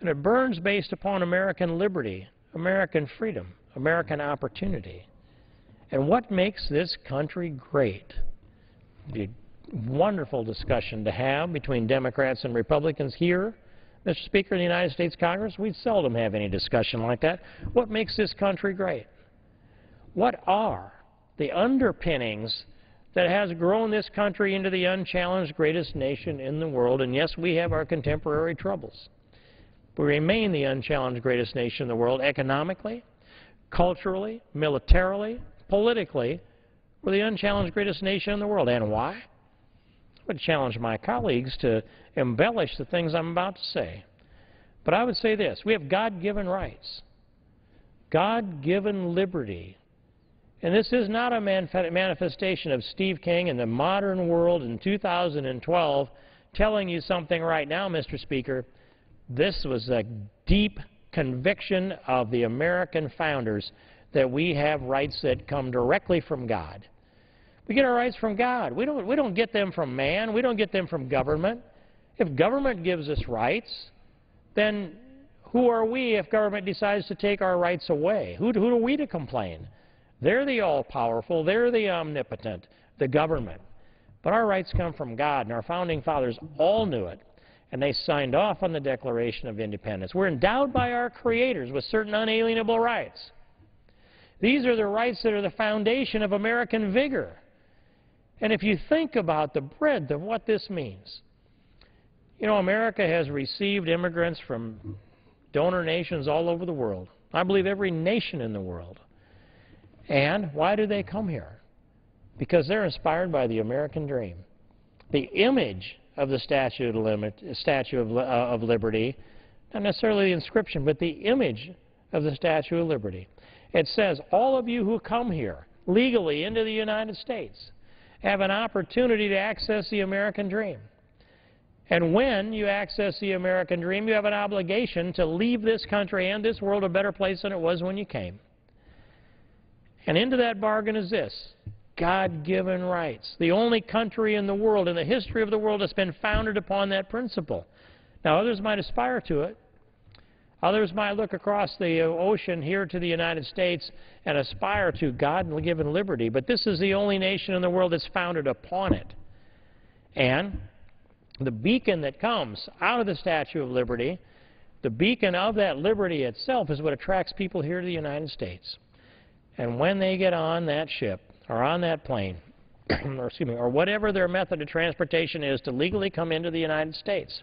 And it burns based upon American liberty, American freedom. American opportunity. And what makes this country great? You wonderful discussion to have between Democrats and Republicans here, Mr. Speaker, of the United States Congress. We seldom have any discussion like that. What makes this country great? What are the underpinnings that has grown this country into the unchallenged greatest nation in the world? And yes, we have our contemporary troubles. We remain the unchallenged greatest nation in the world economically, culturally, militarily, politically. We're the unchallenged greatest nation in the world. And why? I would challenge my colleagues to embellish the things I'm about to say. But I would say this. We have God-given rights, God-given liberty. And this is not a manifestation of Steve King in the modern world in 2012 telling you something right now, Mr. Speaker. This was a deep conviction of the American founders that we have rights that come directly from God. We get our rights from God. We don't, we don't get them from man. We don't get them from government. If government gives us rights, then who are we if government decides to take our rights away? Who, who are we to complain? They're the all-powerful. They're the omnipotent, the government. But our rights come from God, and our founding fathers all knew it and they signed off on the Declaration of Independence. We're endowed by our creators with certain unalienable rights. These are the rights that are the foundation of American vigor. And if you think about the breadth of what this means, you know, America has received immigrants from donor nations all over the world. I believe every nation in the world. And why do they come here? Because they're inspired by the American dream. The image of the Statue of, Limit, Statue of, uh, of Liberty, not necessarily the inscription, but the image of the Statue of Liberty. It says, all of you who come here legally into the United States have an opportunity to access the American dream. And when you access the American dream, you have an obligation to leave this country and this world a better place than it was when you came. And into that bargain is this. God-given rights. The only country in the world, in the history of the world, that's been founded upon that principle. Now, others might aspire to it. Others might look across the ocean here to the United States and aspire to God-given liberty, but this is the only nation in the world that's founded upon it. And the beacon that comes out of the Statue of Liberty, the beacon of that liberty itself is what attracts people here to the United States. And when they get on that ship, or on that plane, or excuse me, or whatever their method of transportation is to legally come into the United States.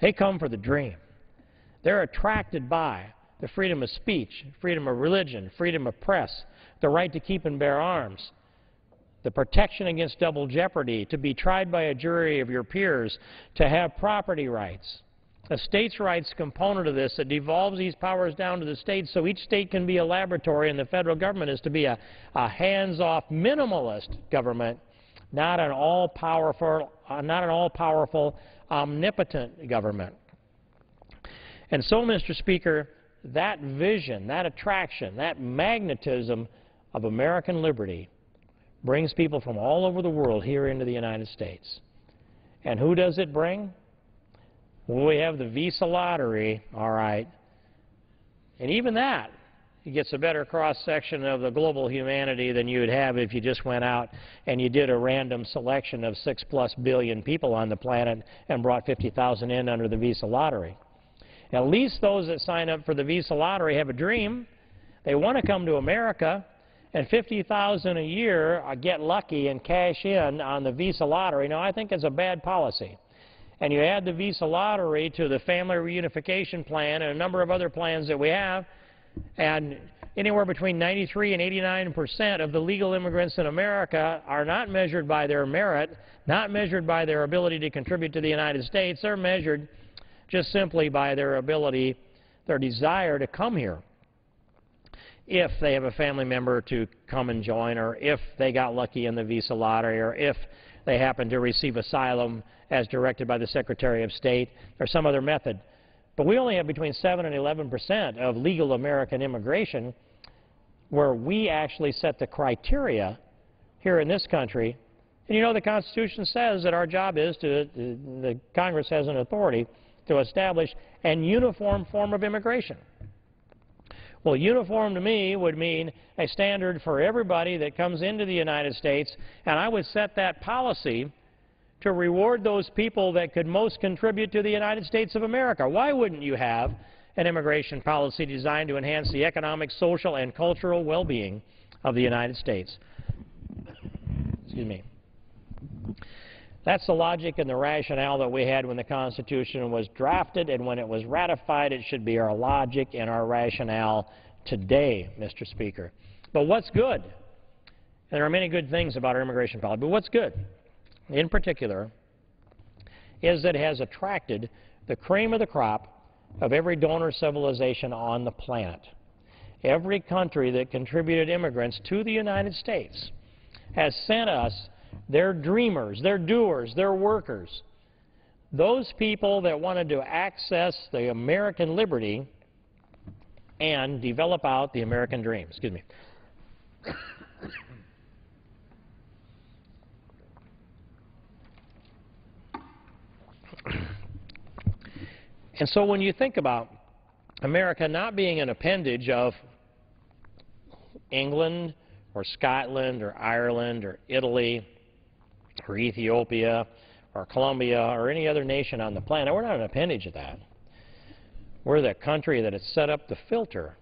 They come for the dream. They're attracted by the freedom of speech, freedom of religion, freedom of press, the right to keep and bear arms, the protection against double jeopardy, to be tried by a jury of your peers, to have property rights, a states' rights component of this that devolves these powers down to the states so each state can be a laboratory and the federal government is to be a, a hands-off minimalist government, not an all-powerful, uh, not an all-powerful omnipotent government. And so, Mr. Speaker, that vision, that attraction, that magnetism of American liberty brings people from all over the world here into the United States. And who does it bring? We have the Visa lottery, all right. And even that gets a better cross-section of the global humanity than you would have if you just went out and you did a random selection of six-plus billion people on the planet and brought 50,000 in under the Visa lottery. At least those that sign up for the Visa lottery have a dream. They want to come to America, and 50,000 a year uh, get lucky and cash in on the Visa lottery. Now, I think it's a bad policy and you add the Visa lottery to the family reunification plan and a number of other plans that we have, and anywhere between 93 and 89 percent of the legal immigrants in America are not measured by their merit, not measured by their ability to contribute to the United States. They're measured just simply by their ability, their desire to come here if they have a family member to come and join, or if they got lucky in the visa lottery, or if they happen to receive asylum as directed by the Secretary of State or some other method. But we only have between 7 and 11 percent of legal American immigration where we actually set the criteria here in this country. And you know the Constitution says that our job is to, the Congress has an authority to establish an uniform form of immigration. Well, uniform to me would mean a standard for everybody that comes into the United States, and I would set that policy to reward those people that could most contribute to the United States of America. Why wouldn't you have an immigration policy designed to enhance the economic, social, and cultural well-being of the United States? Excuse me. That's the logic and the rationale that we had when the Constitution was drafted, and when it was ratified, it should be our logic and our rationale today, Mr. Speaker. But what's good? There are many good things about our immigration policy, but what's good, in particular, is that it has attracted the cream of the crop of every donor civilization on the planet. Every country that contributed immigrants to the United States has sent us their dreamers, They're doers, They're workers. Those people that wanted to access the American liberty and develop out the American dream. Excuse me. and so when you think about America not being an appendage of England or Scotland or Ireland or Italy or Ethiopia or Colombia or any other nation on the planet, we're not an appendage of that. We're the country that has set up the filter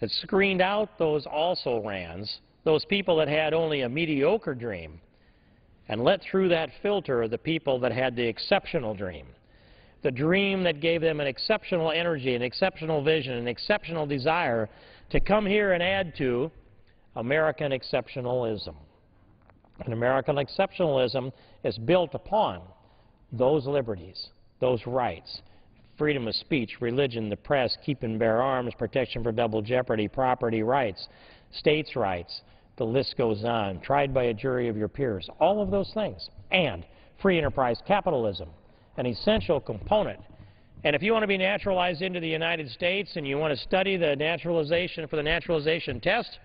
that screened out those also-rans, those people that had only a mediocre dream, and let through that filter the people that had the exceptional dream, the dream that gave them an exceptional energy, an exceptional vision, an exceptional desire to come here and add to American exceptionalism. And American exceptionalism is built upon those liberties, those rights, freedom of speech, religion, the press, keep and bear arms, protection for double jeopardy, property rights, states' rights, the list goes on, tried by a jury of your peers, all of those things. And free enterprise capitalism, an essential component. And if you want to be naturalized into the United States and you want to study the naturalization for the naturalization test,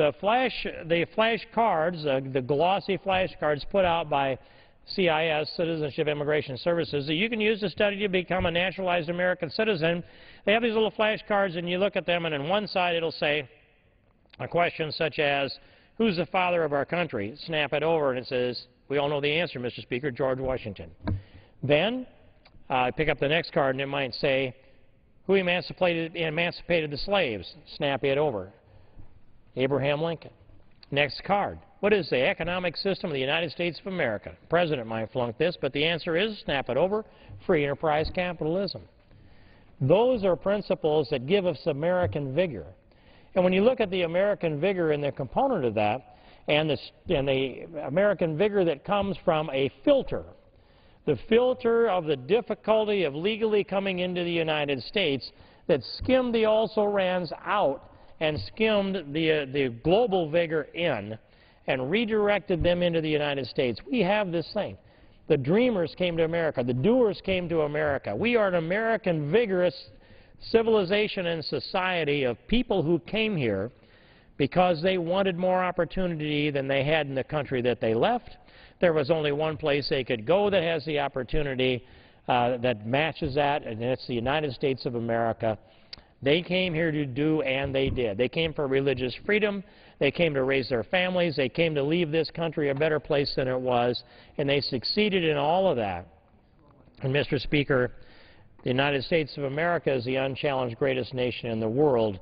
the flash, the flash cards, uh, the glossy flash cards put out by CIS, Citizenship Immigration Services, that you can use to study to become a naturalized American citizen. They have these little flashcards, and you look at them, and on one side it'll say a question such as, who's the father of our country? Snap it over, and it says, we all know the answer, Mr. Speaker, George Washington. Then uh, pick up the next card, and it might say, who emancipated, emancipated the slaves? Snap it over. Abraham Lincoln. Next card. What is the economic system of the United States of America? The president might flunk this, but the answer is, snap it over, free enterprise capitalism. Those are principles that give us American vigor. And when you look at the American vigor and the component of that, and the, and the American vigor that comes from a filter, the filter of the difficulty of legally coming into the United States that skimmed the also-rans out and skimmed the, uh, the global vigor in, and redirected them into the United States. We have this thing. The dreamers came to America. The doers came to America. We are an American vigorous civilization and society of people who came here because they wanted more opportunity than they had in the country that they left. There was only one place they could go that has the opportunity uh, that matches that, and it's the United States of America. They came here to do, and they did. They came for religious freedom. They came to raise their families. They came to leave this country a better place than it was, and they succeeded in all of that. And, Mr. Speaker, the United States of America is the unchallenged greatest nation in the world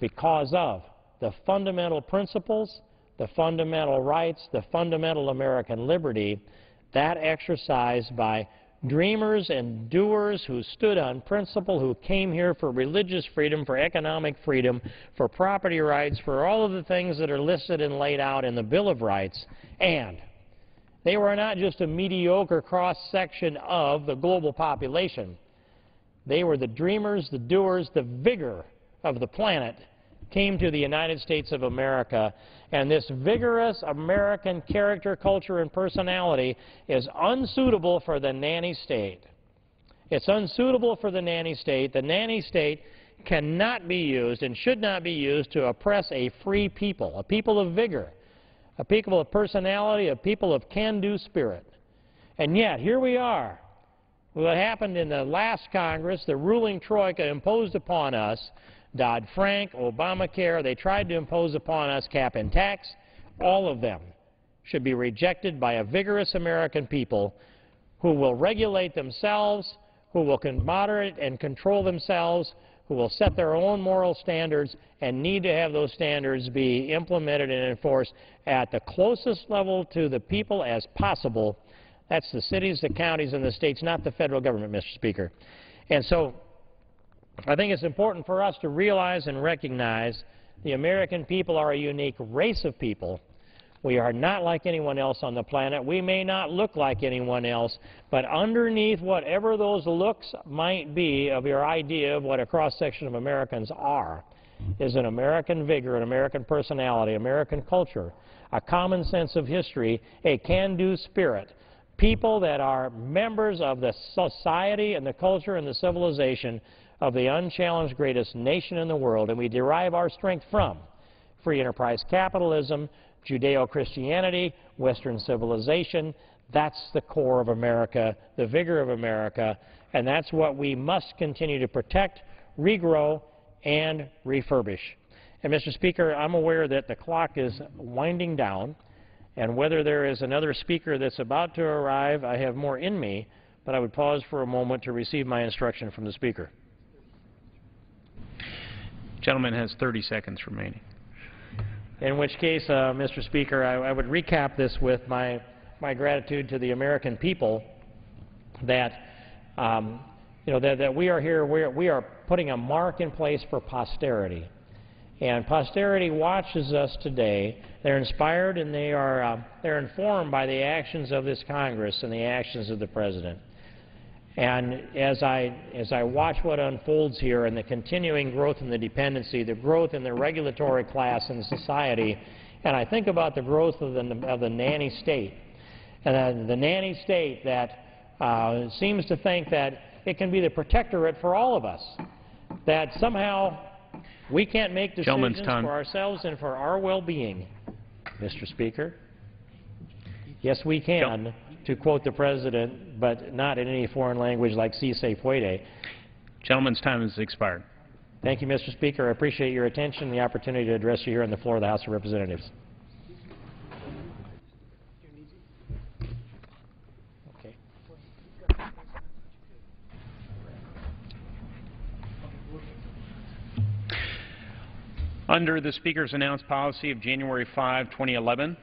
because of the fundamental principles, the fundamental rights, the fundamental American liberty, that exercised by dreamers and doers who stood on principle, who came here for religious freedom, for economic freedom, for property rights, for all of the things that are listed and laid out in the Bill of Rights. And they were not just a mediocre cross-section of the global population. They were the dreamers, the doers, the vigor of the planet came to the United States of America, and this vigorous American character, culture, and personality is unsuitable for the nanny state. It's unsuitable for the nanny state. The nanny state cannot be used and should not be used to oppress a free people, a people of vigor, a people of personality, a people of can-do spirit. And yet, here we are. What happened in the last Congress, the ruling troika imposed upon us Dodd-Frank, Obamacare, they tried to impose upon us cap and tax. All of them should be rejected by a vigorous American people who will regulate themselves, who will moderate and control themselves, who will set their own moral standards and need to have those standards be implemented and enforced at the closest level to the people as possible. That's the cities, the counties, and the states, not the federal government, Mr. Speaker. And so I think it's important for us to realize and recognize the American people are a unique race of people. We are not like anyone else on the planet. We may not look like anyone else, but underneath whatever those looks might be of your idea of what a cross-section of Americans are is an American vigor, an American personality, American culture, a common sense of history, a can-do spirit, people that are members of the society and the culture and the civilization of the unchallenged greatest nation in the world, and we derive our strength from free enterprise capitalism, Judeo-Christianity, Western civilization. That's the core of America, the vigor of America, and that's what we must continue to protect, regrow, and refurbish. And Mr. Speaker, I'm aware that the clock is winding down, and whether there is another speaker that's about to arrive, I have more in me, but I would pause for a moment to receive my instruction from the Speaker. Gentleman has 30 seconds remaining. In which case, uh, Mr. Speaker, I, I would recap this with my, my gratitude to the American people that, um, you know, that, that we are here, we are, we are putting a mark in place for posterity. And posterity watches us today. They're inspired and they are, uh, they're informed by the actions of this Congress and the actions of the President. And as I, as I watch what unfolds here and the continuing growth in the dependency, the growth in the regulatory class in society, and I think about the growth of the, of the nanny state, and the nanny state that uh, seems to think that it can be the protectorate for all of us, that somehow we can't make decisions for ourselves and for our well-being, Mr. Speaker. Yes, we can, to quote the President, but not in any foreign language like si se puede. Gentleman's time has expired. Thank you, Mr. Speaker. I appreciate your attention and the opportunity to address you here on the floor of the House of Representatives. Okay. Under the Speaker's announced policy of January 5, 2011,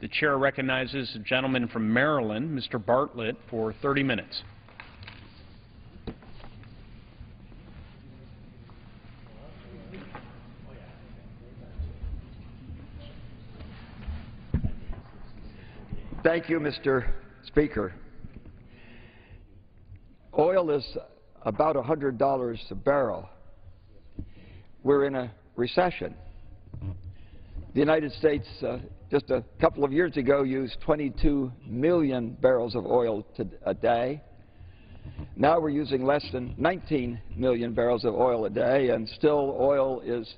the Chair recognizes the gentleman from Maryland, Mr. Bartlett, for 30 minutes. Thank you, Mr. Speaker. Oil is about $100 a barrel. We're in a recession. The United States, uh, just a couple of years ago, used 22 million barrels of oil to, a day. Now we're using less than 19 million barrels of oil a day, and still oil is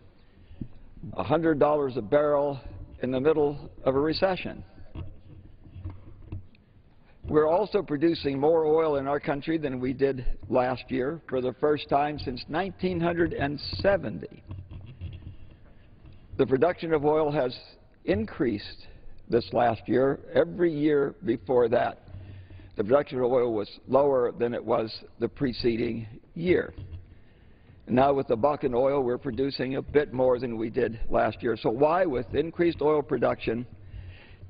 $100 a barrel in the middle of a recession. We're also producing more oil in our country than we did last year for the first time since 1970. The production of oil has increased this last year. Every year before that, the production of oil was lower than it was the preceding year. Now with the Bakken oil, we're producing a bit more than we did last year. So why, with increased oil production,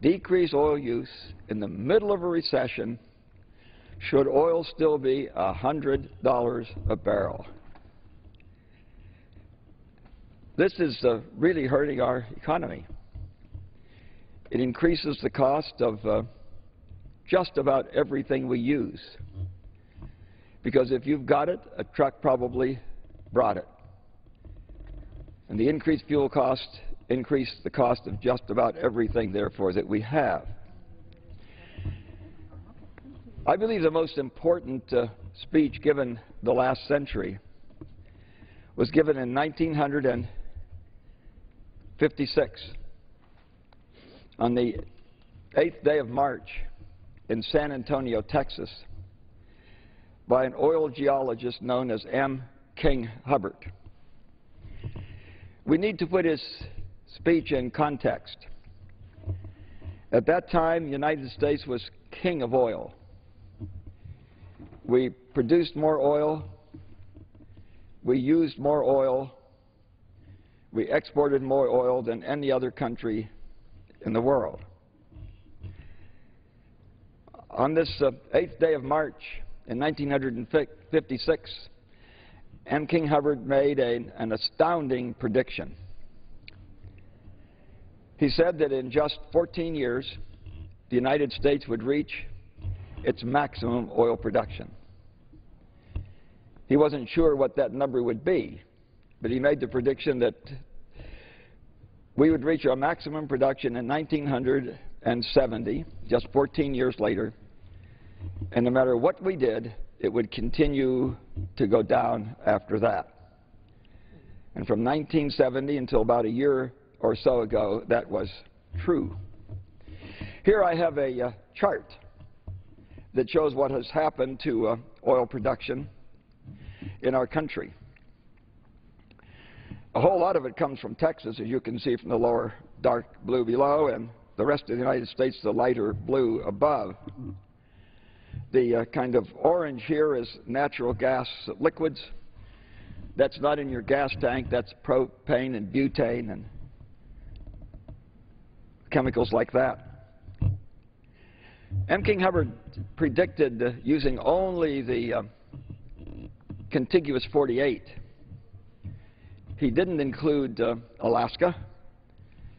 decreased oil use in the middle of a recession, should oil still be $100 a barrel? This is uh, really hurting our economy. It increases the cost of uh, just about everything we use. Because if you've got it, a truck probably brought it. And the increased fuel cost increased the cost of just about everything, therefore, that we have. I believe the most important uh, speech given the last century was given in 1956 on the 8th day of March in San Antonio, Texas, by an oil geologist known as M. King Hubbert. We need to put his speech in context. At that time, the United States was king of oil. We produced more oil, we used more oil, we exported more oil than any other country in the world. On this uh, eighth day of March in 1956, M. King Hubbert made a, an astounding prediction. He said that in just 14 years, the United States would reach its maximum oil production. He wasn't sure what that number would be, but he made the prediction that we would reach our maximum production in 1970, just 14 years later, and no matter what we did, it would continue to go down after that. And from 1970 until about a year or so ago, that was true. Here I have a uh, chart that shows what has happened to uh, oil production in our country. A whole lot of it comes from Texas, as you can see from the lower dark blue below, and the rest of the United States, the lighter blue above. The uh, kind of orange here is natural gas liquids. That's not in your gas tank. That's propane and butane and chemicals like that. M. King Hubbert predicted uh, using only the uh, contiguous 48. He didn't include uh, Alaska,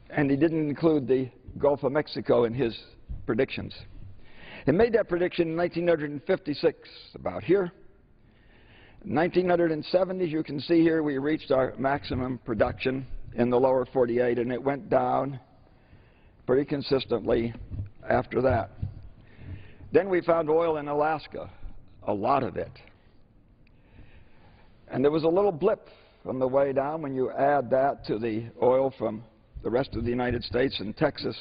and he didn't include the Gulf of Mexico in his predictions. He made that prediction in 1956, about here. In 1970, as you can see here, we reached our maximum production in the lower 48, and it went down pretty consistently after that. Then we found oil in Alaska, a lot of it. And there was a little blip on the way down when you add that to the oil from the rest of the United States and Texas.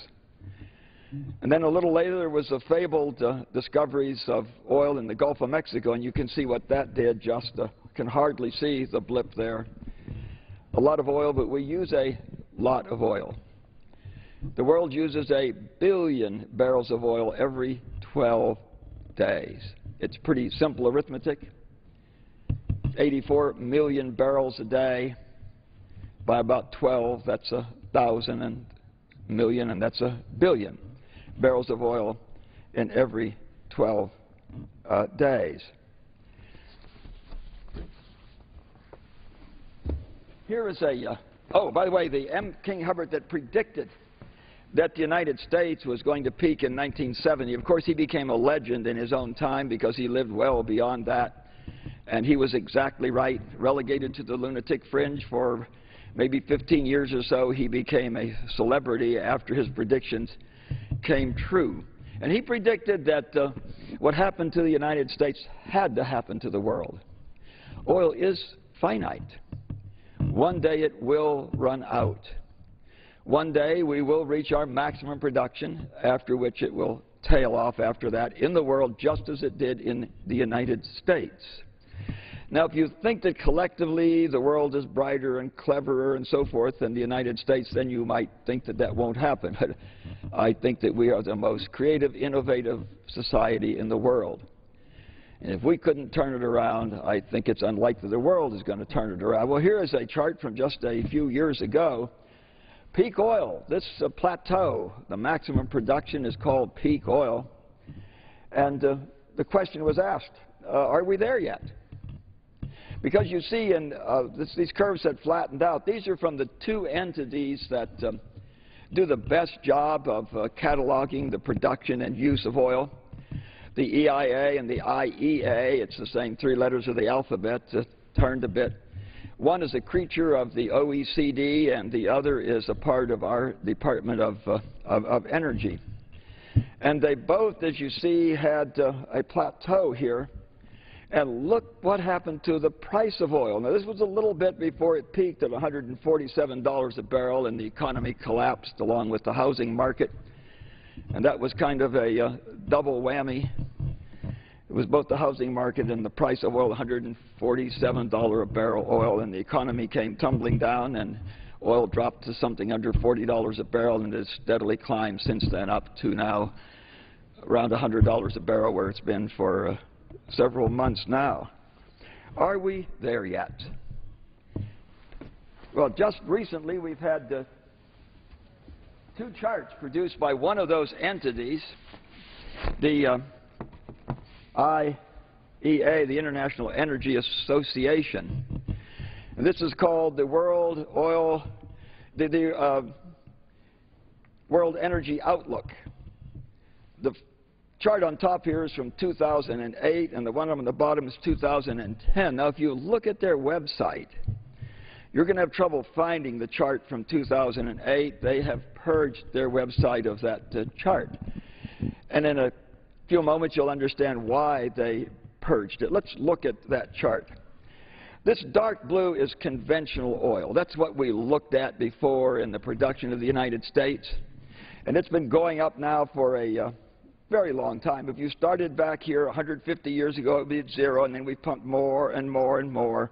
And then a little later there was the fabled uh, discoveries of oil in the Gulf of Mexico, and you can see what that did just uh, can hardly see the blip there. A lot of oil, but we use a lot of oil. The world uses a billion barrels of oil every 12 days. It's pretty simple arithmetic. 84 million barrels a day by about 12, that's a thousand and million, and that's a billion barrels of oil in every 12 uh, days. Here is a, uh, oh, by the way, the M. King Hubbert that predicted that the United States was going to peak in 1970. Of course, he became a legend in his own time because he lived well beyond that. And he was exactly right, relegated to the lunatic fringe for maybe 15 years or so. He became a celebrity after his predictions came true. And he predicted that uh, what happened to the United States had to happen to the world. Oil is finite. One day it will run out. One day we will reach our maximum production, after which it will tail off after that in the world just as it did in the United States. Now, if you think that collectively the world is brighter and cleverer and so forth than the United States, then you might think that that won't happen. But I think that we are the most creative, innovative society in the world. And if we couldn't turn it around, I think it's unlikely the world is going to turn it around. Well, here is a chart from just a few years ago. Peak oil, this uh, plateau, the maximum production is called peak oil. And uh, the question was asked, uh, are we there yet? Because you see, in uh, this, these curves that flattened out, these are from the two entities that um, do the best job of uh, cataloging the production and use of oil. The EIA and the IEA, it's the same three letters of the alphabet, uh, turned a bit. One is a creature of the OECD, and the other is a part of our Department of, uh, of, of, Energy. And they both, as you see, had uh, a plateau here and look what happened to the price of oil. Now, this was a little bit before it peaked at $147 a barrel, and the economy collapsed along with the housing market. And that was kind of a uh, double whammy. It was both the housing market and the price of oil, $147 a barrel oil, and the economy came tumbling down, and oil dropped to something under $40 a barrel and has steadily climbed since then up to now around $100 a barrel where it's been for uh, several months now. Are we there yet? Well, just recently we've had uh, two charts produced by one of those entities, the uh, IEA, the International Energy Association. And this is called the World Oil, the, the uh, World Energy Outlook. The chart on top here is from 2008, and the one on the bottom is 2010. Now, if you look at their website, you're going to have trouble finding the chart from 2008. They have purged their website of that uh, chart. And in a few moments, you'll understand why they purged it. Let's look at that chart. This dark blue is conventional oil. That's what we looked at before in the production of the United States. And it's been going up now for a uh, very long time. If you started back here 150 years ago, it would be at zero, and then we pumped more and more and more.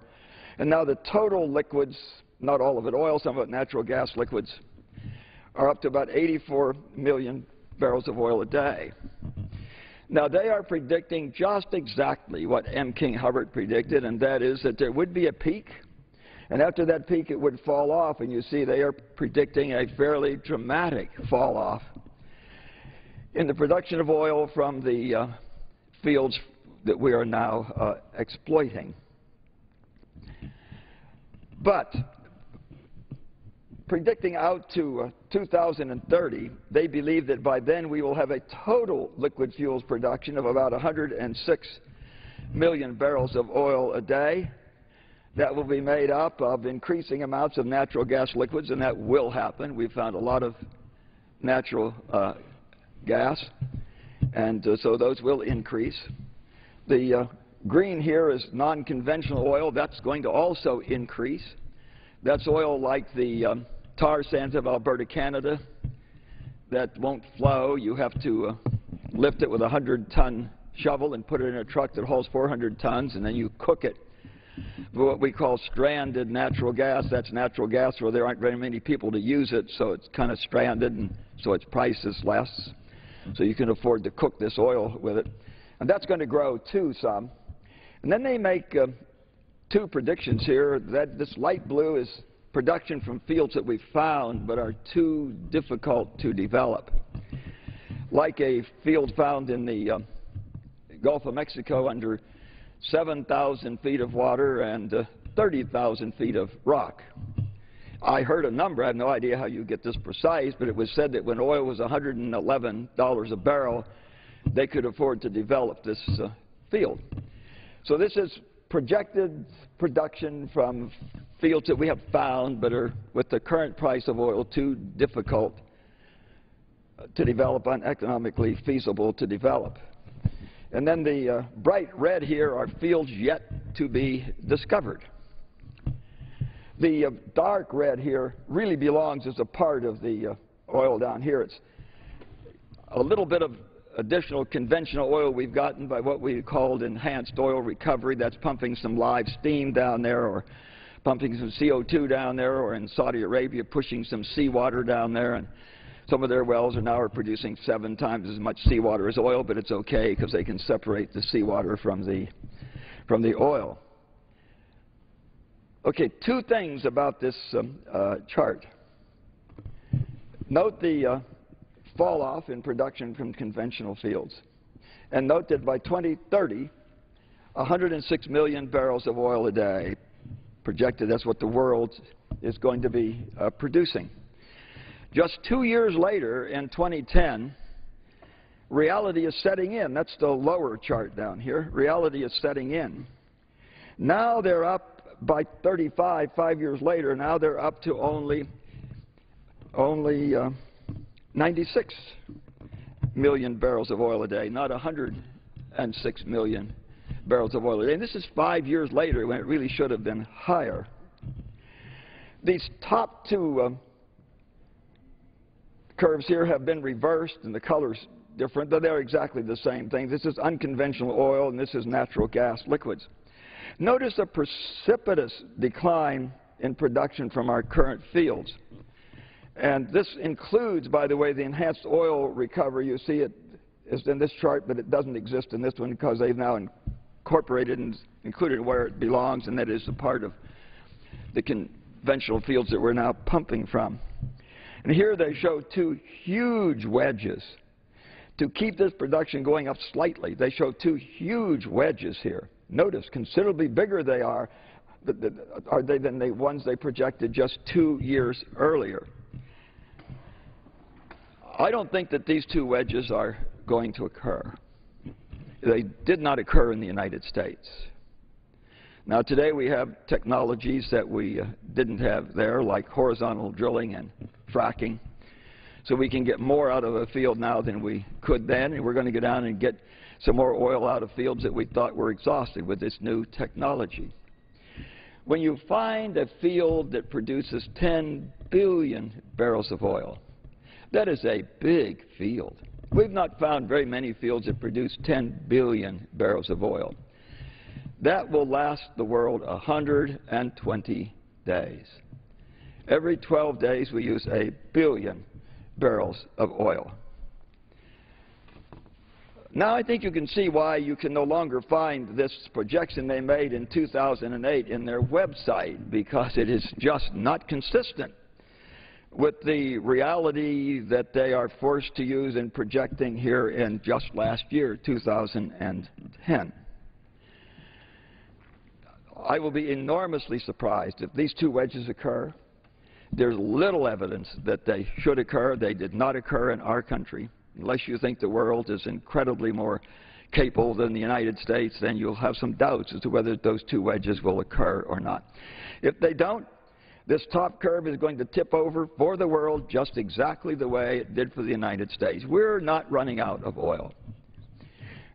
And now the total liquids, not all of it oil, some of it natural gas liquids, are up to about 84 million barrels of oil a day. Now, they are predicting just exactly what M. King Hubbert predicted, and that is that there would be a peak, and after that peak it would fall off, and you see they are predicting a fairly dramatic fall off in the production of oil from the uh, fields that we are now uh, exploiting. But predicting out to uh, 2030, they believe that by then we will have a total liquid fuels production of about 106 million barrels of oil a day. That will be made up of increasing amounts of natural gas liquids, and that will happen. We've found a lot of natural uh, gas, and uh, so those will increase. The uh, green here is non-conventional oil. That's going to also increase. That's oil like the um, tar sands of Alberta, Canada that won't flow. You have to uh, lift it with a 100-ton shovel and put it in a truck that hauls 400 tons, and then you cook it what we call stranded natural gas. That's natural gas where there aren't very many people to use it, so it's kind of stranded, and so its price is less. So you can afford to cook this oil with it. And that's going to grow, too, some. And then they make uh, two predictions here. That this light blue is production from fields that we've found but are too difficult to develop. Like a field found in the uh, Gulf of Mexico under 7,000 feet of water and uh, 30,000 feet of rock. I heard a number, I have no idea how you get this precise, but it was said that when oil was $111 a barrel, they could afford to develop this uh, field. So this is projected production from fields that we have found but are, with the current price of oil, too difficult to develop, uneconomically feasible to develop. And then the uh, bright red here are fields yet to be discovered. The uh, dark red here really belongs as a part of the uh, oil down here. It's a little bit of additional conventional oil we've gotten by what we called enhanced oil recovery. That's pumping some live steam down there or pumping some CO2 down there or in Saudi Arabia pushing some seawater down there. And some of their wells are now are producing seven times as much seawater as oil, but it's okay because they can separate the seawater from the, from the oil. Okay, two things about this um, uh, chart. Note the uh, fall off in production from conventional fields. And note that by 2030, 106 million barrels of oil a day projected. That's what the world is going to be uh, producing. Just two years later, in 2010, reality is setting in. That's the lower chart down here. Reality is setting in. Now they're up by 35, five years later, now they're up to only, only uh, 96 million barrels of oil a day, not 106 million barrels of oil a day. And this is five years later when it really should have been higher. These top two uh, curves here have been reversed and the color's different, but they're exactly the same thing. This is unconventional oil and this is natural gas liquids. Notice a precipitous decline in production from our current fields. And this includes, by the way, the enhanced oil recovery. You see it is in this chart, but it doesn't exist in this one because they've now incorporated and included where it belongs, and that is a part of the conventional fields that we're now pumping from. And here they show two huge wedges. To keep this production going up slightly, they show two huge wedges here. Notice, considerably bigger they are, are they than the ones they projected just two years earlier. I don't think that these two wedges are going to occur. They did not occur in the United States. Now today we have technologies that we uh, didn't have there, like horizontal drilling and fracking. So we can get more out of a field now than we could then, and we're going to go down and get some more oil out of fields that we thought were exhausted with this new technology. When you find a field that produces 10 billion barrels of oil, that is a big field. We've not found very many fields that produce 10 billion barrels of oil. That will last the world 120 days. Every 12 days we use a billion barrels of oil. Now I think you can see why you can no longer find this projection they made in 2008 in their website because it is just not consistent with the reality that they are forced to use in projecting here in just last year, 2010. I will be enormously surprised if these two wedges occur. There's little evidence that they should occur. They did not occur in our country. Unless you think the world is incredibly more capable than the United States, then you'll have some doubts as to whether those two wedges will occur or not. If they don't, this top curve is going to tip over for the world just exactly the way it did for the United States. We're not running out of oil.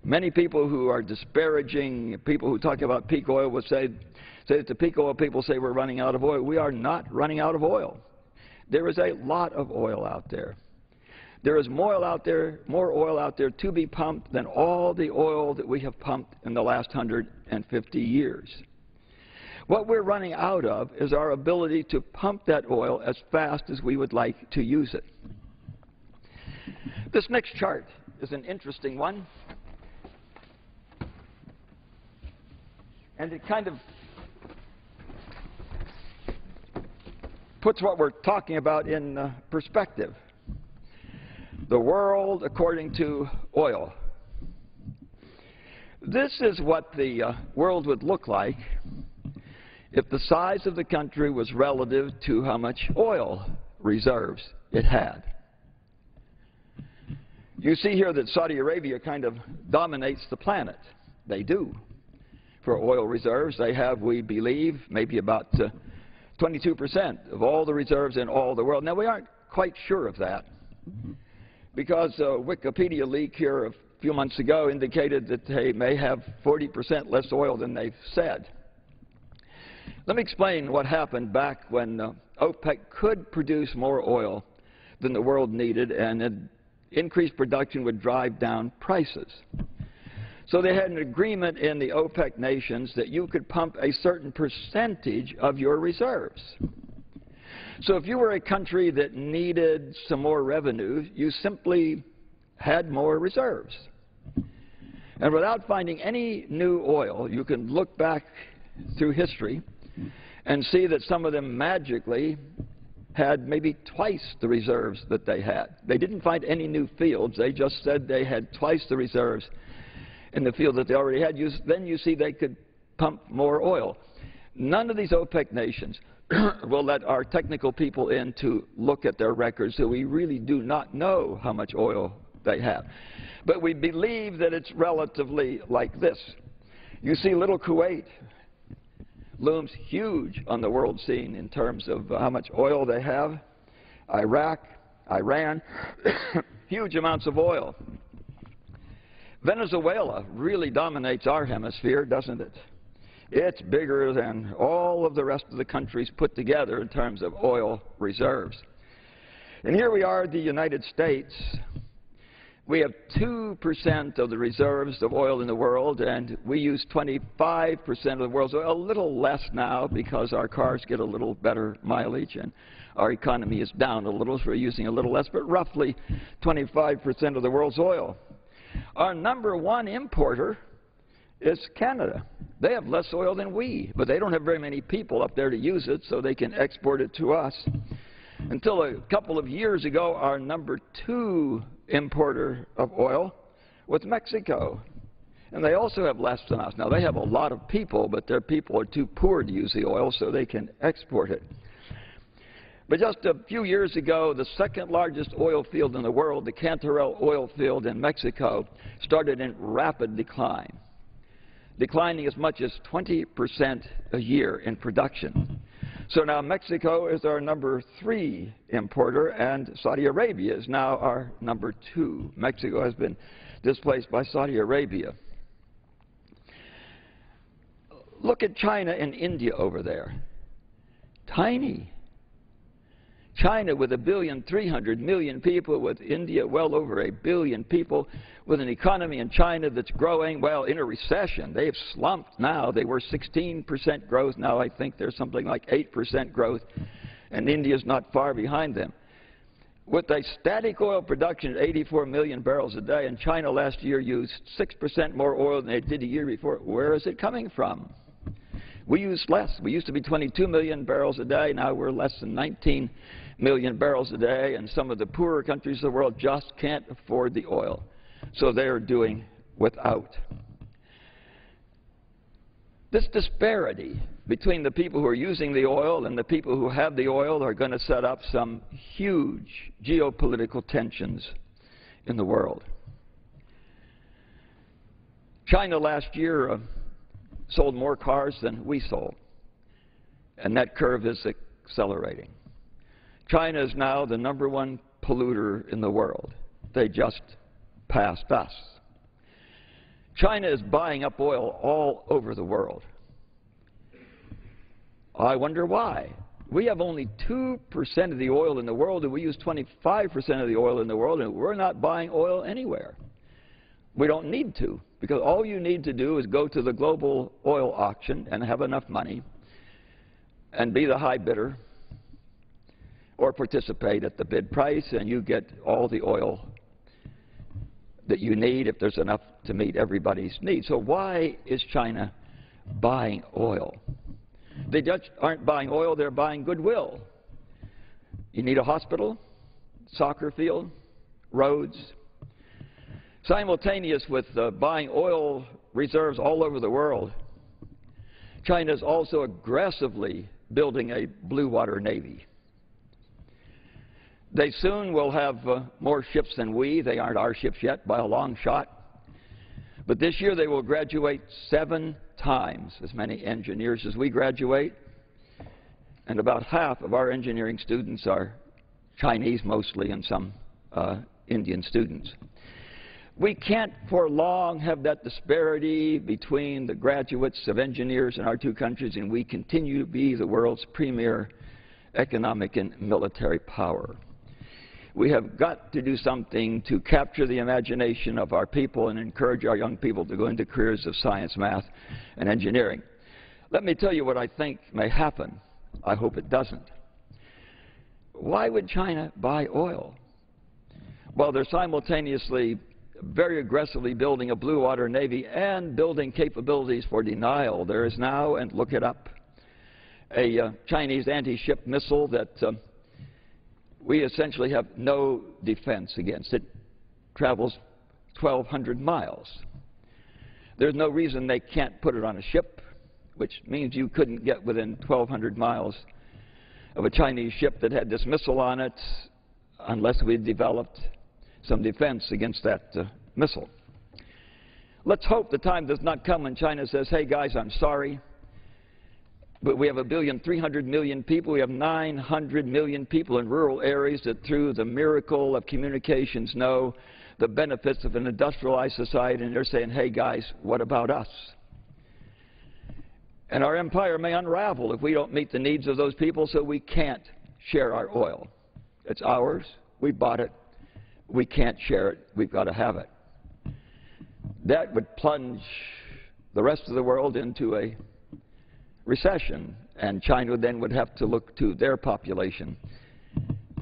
Many people who are disparaging, people who talk about peak oil will say, say that the peak oil people say we're running out of oil. We are not running out of oil. There is a lot of oil out there. There is more oil out there, more oil out there to be pumped than all the oil that we have pumped in the last 150 years. What we're running out of is our ability to pump that oil as fast as we would like to use it. This next chart is an interesting one. And it kind of puts what we're talking about in uh, perspective. The world according to oil. This is what the uh, world would look like if the size of the country was relative to how much oil reserves it had. You see here that Saudi Arabia kind of dominates the planet. They do. For oil reserves, they have, we believe, maybe about 22% uh, of all the reserves in all the world. Now, we aren't quite sure of that because a Wikipedia leak here a few months ago indicated that they may have 40% less oil than they've said. Let me explain what happened back when uh, OPEC could produce more oil than the world needed, and increased production would drive down prices. So they had an agreement in the OPEC nations that you could pump a certain percentage of your reserves. So if you were a country that needed some more revenue, you simply had more reserves. And without finding any new oil, you can look back through history and see that some of them magically had maybe twice the reserves that they had. They didn't find any new fields. They just said they had twice the reserves in the field that they already had. You, then you see they could pump more oil. None of these OPEC nations will let our technical people in to look at their records, so we really do not know how much oil they have. But we believe that it's relatively like this. You see little Kuwait looms huge on the world scene in terms of how much oil they have. Iraq, Iran, huge amounts of oil. Venezuela really dominates our hemisphere, doesn't it? It's bigger than all of the rest of the countries put together in terms of oil reserves. And here we are, the United States. We have 2% of the reserves of oil in the world, and we use 25% of the world's oil, a little less now because our cars get a little better mileage and our economy is down a little, so we're using a little less, but roughly 25% of the world's oil. Our number one importer is Canada. They have less oil than we, but they don't have very many people up there to use it, so they can export it to us. Until a couple of years ago, our number two importer of oil was Mexico. And they also have less than us. Now, they have a lot of people, but their people are too poor to use the oil, so they can export it. But just a few years ago, the second largest oil field in the world, the Cantarell oil field in Mexico, started in rapid decline, declining as much as 20% a year in production. So now Mexico is our number three importer, and Saudi Arabia is now our number two. Mexico has been displaced by Saudi Arabia. Look at China and India over there. Tiny. China with a billion, 300 million people, with India well over a billion people, with an economy in China that's growing, well, in a recession. They've slumped now. They were 16% growth. Now I think they're something like 8% growth, and India's not far behind them. With a static oil production at 84 million barrels a day, and China last year used 6% more oil than they did a year before, where is it coming from? We use less. We used to be 22 million barrels a day. Now we're less than 19 million barrels a day, and some of the poorer countries of the world just can't afford the oil. So they are doing without. This disparity between the people who are using the oil and the people who have the oil are going to set up some huge geopolitical tensions in the world. China last year uh, sold more cars than we sold, and that curve is accelerating. China is now the number one polluter in the world. They just passed us. China is buying up oil all over the world. I wonder why. We have only 2% of the oil in the world, and we use 25% of the oil in the world, and we're not buying oil anywhere. We don't need to, because all you need to do is go to the global oil auction and have enough money and be the high bidder or participate at the bid price, and you get all the oil that you need if there's enough to meet everybody's needs. So why is China buying oil? They aren't buying oil, they're buying goodwill. You need a hospital, soccer field, roads. Simultaneous with uh, buying oil reserves all over the world, China is also aggressively building a blue water navy. They soon will have uh, more ships than we. They aren't our ships yet by a long shot. But this year they will graduate seven times as many engineers as we graduate. And about half of our engineering students are Chinese mostly and some uh, Indian students. We can't for long have that disparity between the graduates of engineers in our two countries, and we continue to be the world's premier economic and military power. We have got to do something to capture the imagination of our people and encourage our young people to go into careers of science, math, and engineering. Let me tell you what I think may happen. I hope it doesn't. Why would China buy oil? Well, they're simultaneously very aggressively building a blue water navy and building capabilities for denial. There is now, and look it up, a uh, Chinese anti-ship missile that uh, we essentially have no defense against it. Travels 1,200 miles. There's no reason they can't put it on a ship, which means you couldn't get within 1,200 miles of a Chinese ship that had this missile on it unless we developed some defense against that uh, missile. Let's hope the time does not come when China says, hey guys, I'm sorry. But we have a billion, 300 million people. We have 900 million people in rural areas that through the miracle of communications know the benefits of an industrialized society, and they're saying, hey guys, what about us? And our empire may unravel if we don't meet the needs of those people, so we can't share our oil. It's ours. We bought it. we can't share it, we've got to have it. That would plunge the rest of the world into a recession, and China then would have to look to their population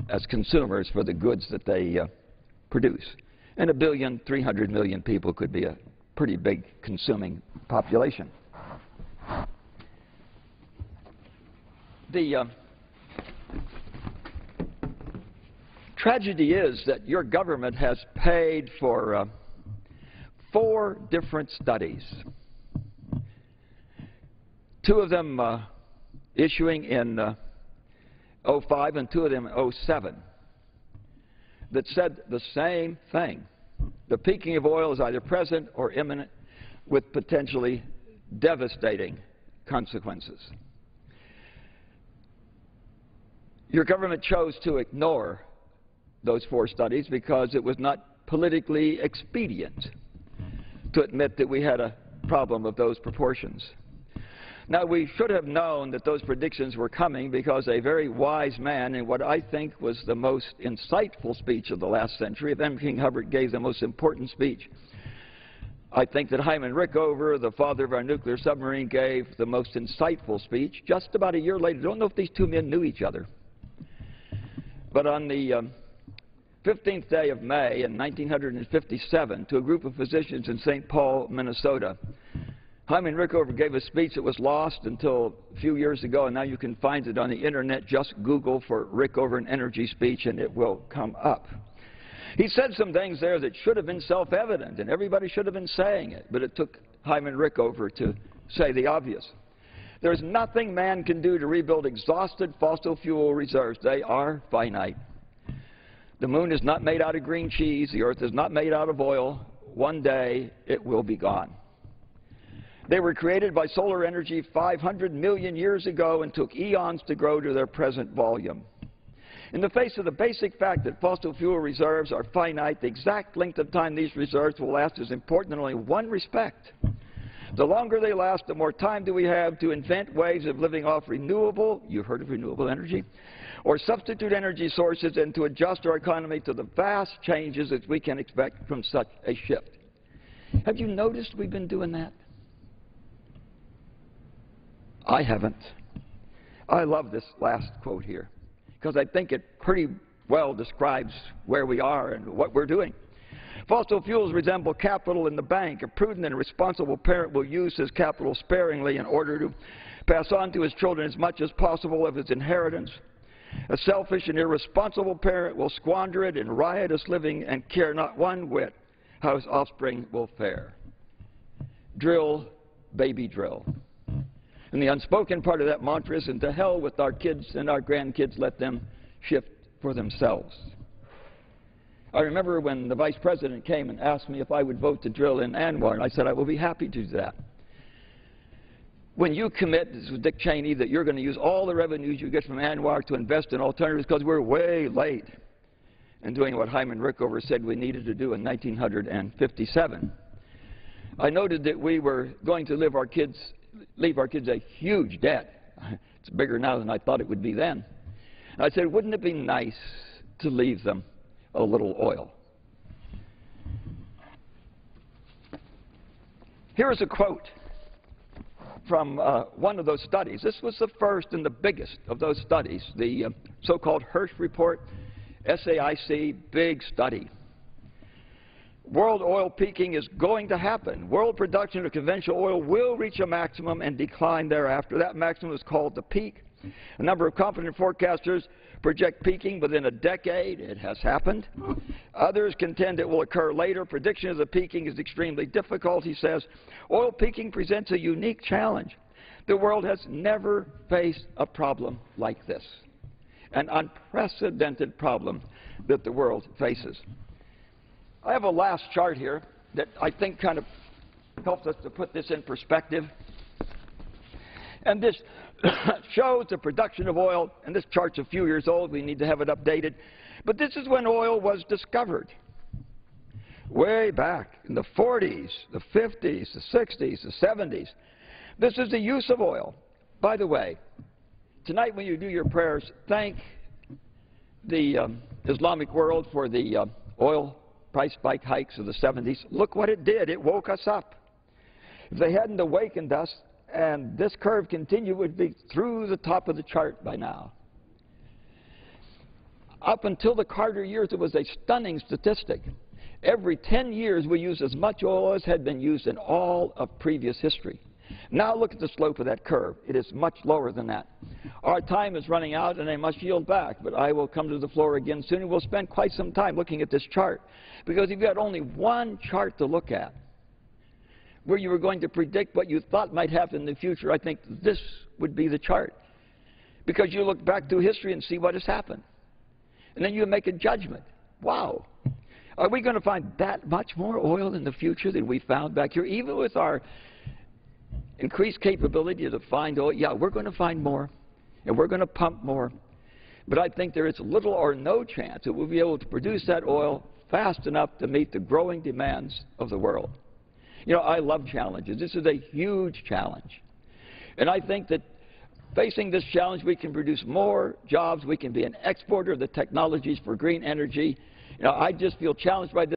as consumers for the goods that they uh, produce. And a billion, 300 million people could be a pretty big consuming population. The uh, tragedy is that your government has paid for uh, four different studies. Two of them uh, issuing in uh, 05 and two of them in 07 that said the same thing. The peaking of oil is either present or imminent with potentially devastating consequences. Your government chose to ignore those four studies because it was not politically expedient to admit that we had a problem of those proportions. Now, we should have known that those predictions were coming because a very wise man in what I think was the most insightful speech of the last century, if M. King Hubbert gave the most important speech, I think that Hyman Rickover, the father of our nuclear submarine, gave the most insightful speech just about a year later. I don't know if these two men knew each other. But on the um, 15th day of May in 1957 to a group of physicians in St. Paul, Minnesota. Hyman Rickover gave a speech that was lost until a few years ago, and now you can find it on the internet. Just Google for Rickover and energy speech, and it will come up. He said some things there that should have been self-evident, and everybody should have been saying it, but it took Hyman Rickover to say the obvious. There's nothing man can do to rebuild exhausted fossil fuel reserves. They are finite. The moon is not made out of green cheese. The earth is not made out of oil. One day it will be gone. They were created by solar energy 500 million years ago and took eons to grow to their present volume. In the face of the basic fact that fossil fuel reserves are finite, the exact length of time these reserves will last is important in only one respect. The longer they last, the more time do we have to invent ways of living off renewable, you've heard of renewable energy, or substitute energy sources and to adjust our economy to the vast changes that we can expect from such a shift. Have you noticed we've been doing that? I haven't. I love this last quote here because I think it pretty well describes where we are and what we're doing. Fossil fuels resemble capital in the bank. A prudent and responsible parent will use his capital sparingly in order to pass on to his children as much as possible of his inheritance. A selfish and irresponsible parent will squander it in riotous living and care not one whit how his offspring will fare. Drill, baby, drill. And the unspoken part of that mantra is, to hell with our kids and our grandkids, let them shift for themselves. I remember when the vice president came and asked me if I would vote to drill in ANWR, and I said I will be happy to do that when you commit, this was Dick Cheney, that you're going to use all the revenues you get from ANWR to invest in alternatives because we're way late in doing what Hyman Rickover said we needed to do in 1957. I noted that we were going to live our kids, leave our kids a huge debt. It's bigger now than I thought it would be then. I said, wouldn't it be nice to leave them a little oil? Here is a quote from uh, one of those studies. This was the first and the biggest of those studies, the uh, so-called Hirsch Report, SAIC big study. World oil peaking is going to happen. World production of conventional oil will reach a maximum and decline thereafter. That maximum is called the peak. A number of competent forecasters project peaking within a decade. It has happened. Others contend it will occur later. Prediction of the peaking is extremely difficult, he says. Oil peaking presents a unique challenge. The world has never faced a problem like this, an unprecedented problem that the world faces. I have a last chart here that I think kind of helps us to put this in perspective. And this shows the production of oil, and this chart's a few years old. We need to have it updated. But this is when oil was discovered. Way back in the 40s, the 50s, the 60s, the 70s. This is the use of oil. By the way, tonight when you do your prayers, thank the um, Islamic world for the uh, oil price spike hikes of the 70s. Look what it did. It woke us up. If they hadn't awakened us and this curve continued, we'd be through the top of the chart by now. Up until the Carter years, it was a stunning statistic. Every 10 years, we used as much oil as had been used in all of previous history. Now look at the slope of that curve. It is much lower than that. Our time is running out and I must yield back, but I will come to the floor again soon and we'll spend quite some time looking at this chart. Because you've got only one chart to look at, where you were going to predict what you thought might happen in the future, I think this would be the chart. Because you look back through history and see what has happened. And then you make a judgment. Wow. Are we going to find that much more oil in the future than we found back here? Even with our increased capability to find oil, yeah, we're going to find more. And we're going to pump more. But I think there is little or no chance that we'll be able to produce that oil fast enough to meet the growing demands of the world. You know, I love challenges. This is a huge challenge. And I think that facing this challenge, we can produce more jobs. We can be an exporter of the technologies for green energy. You know, I just feel challenged by this.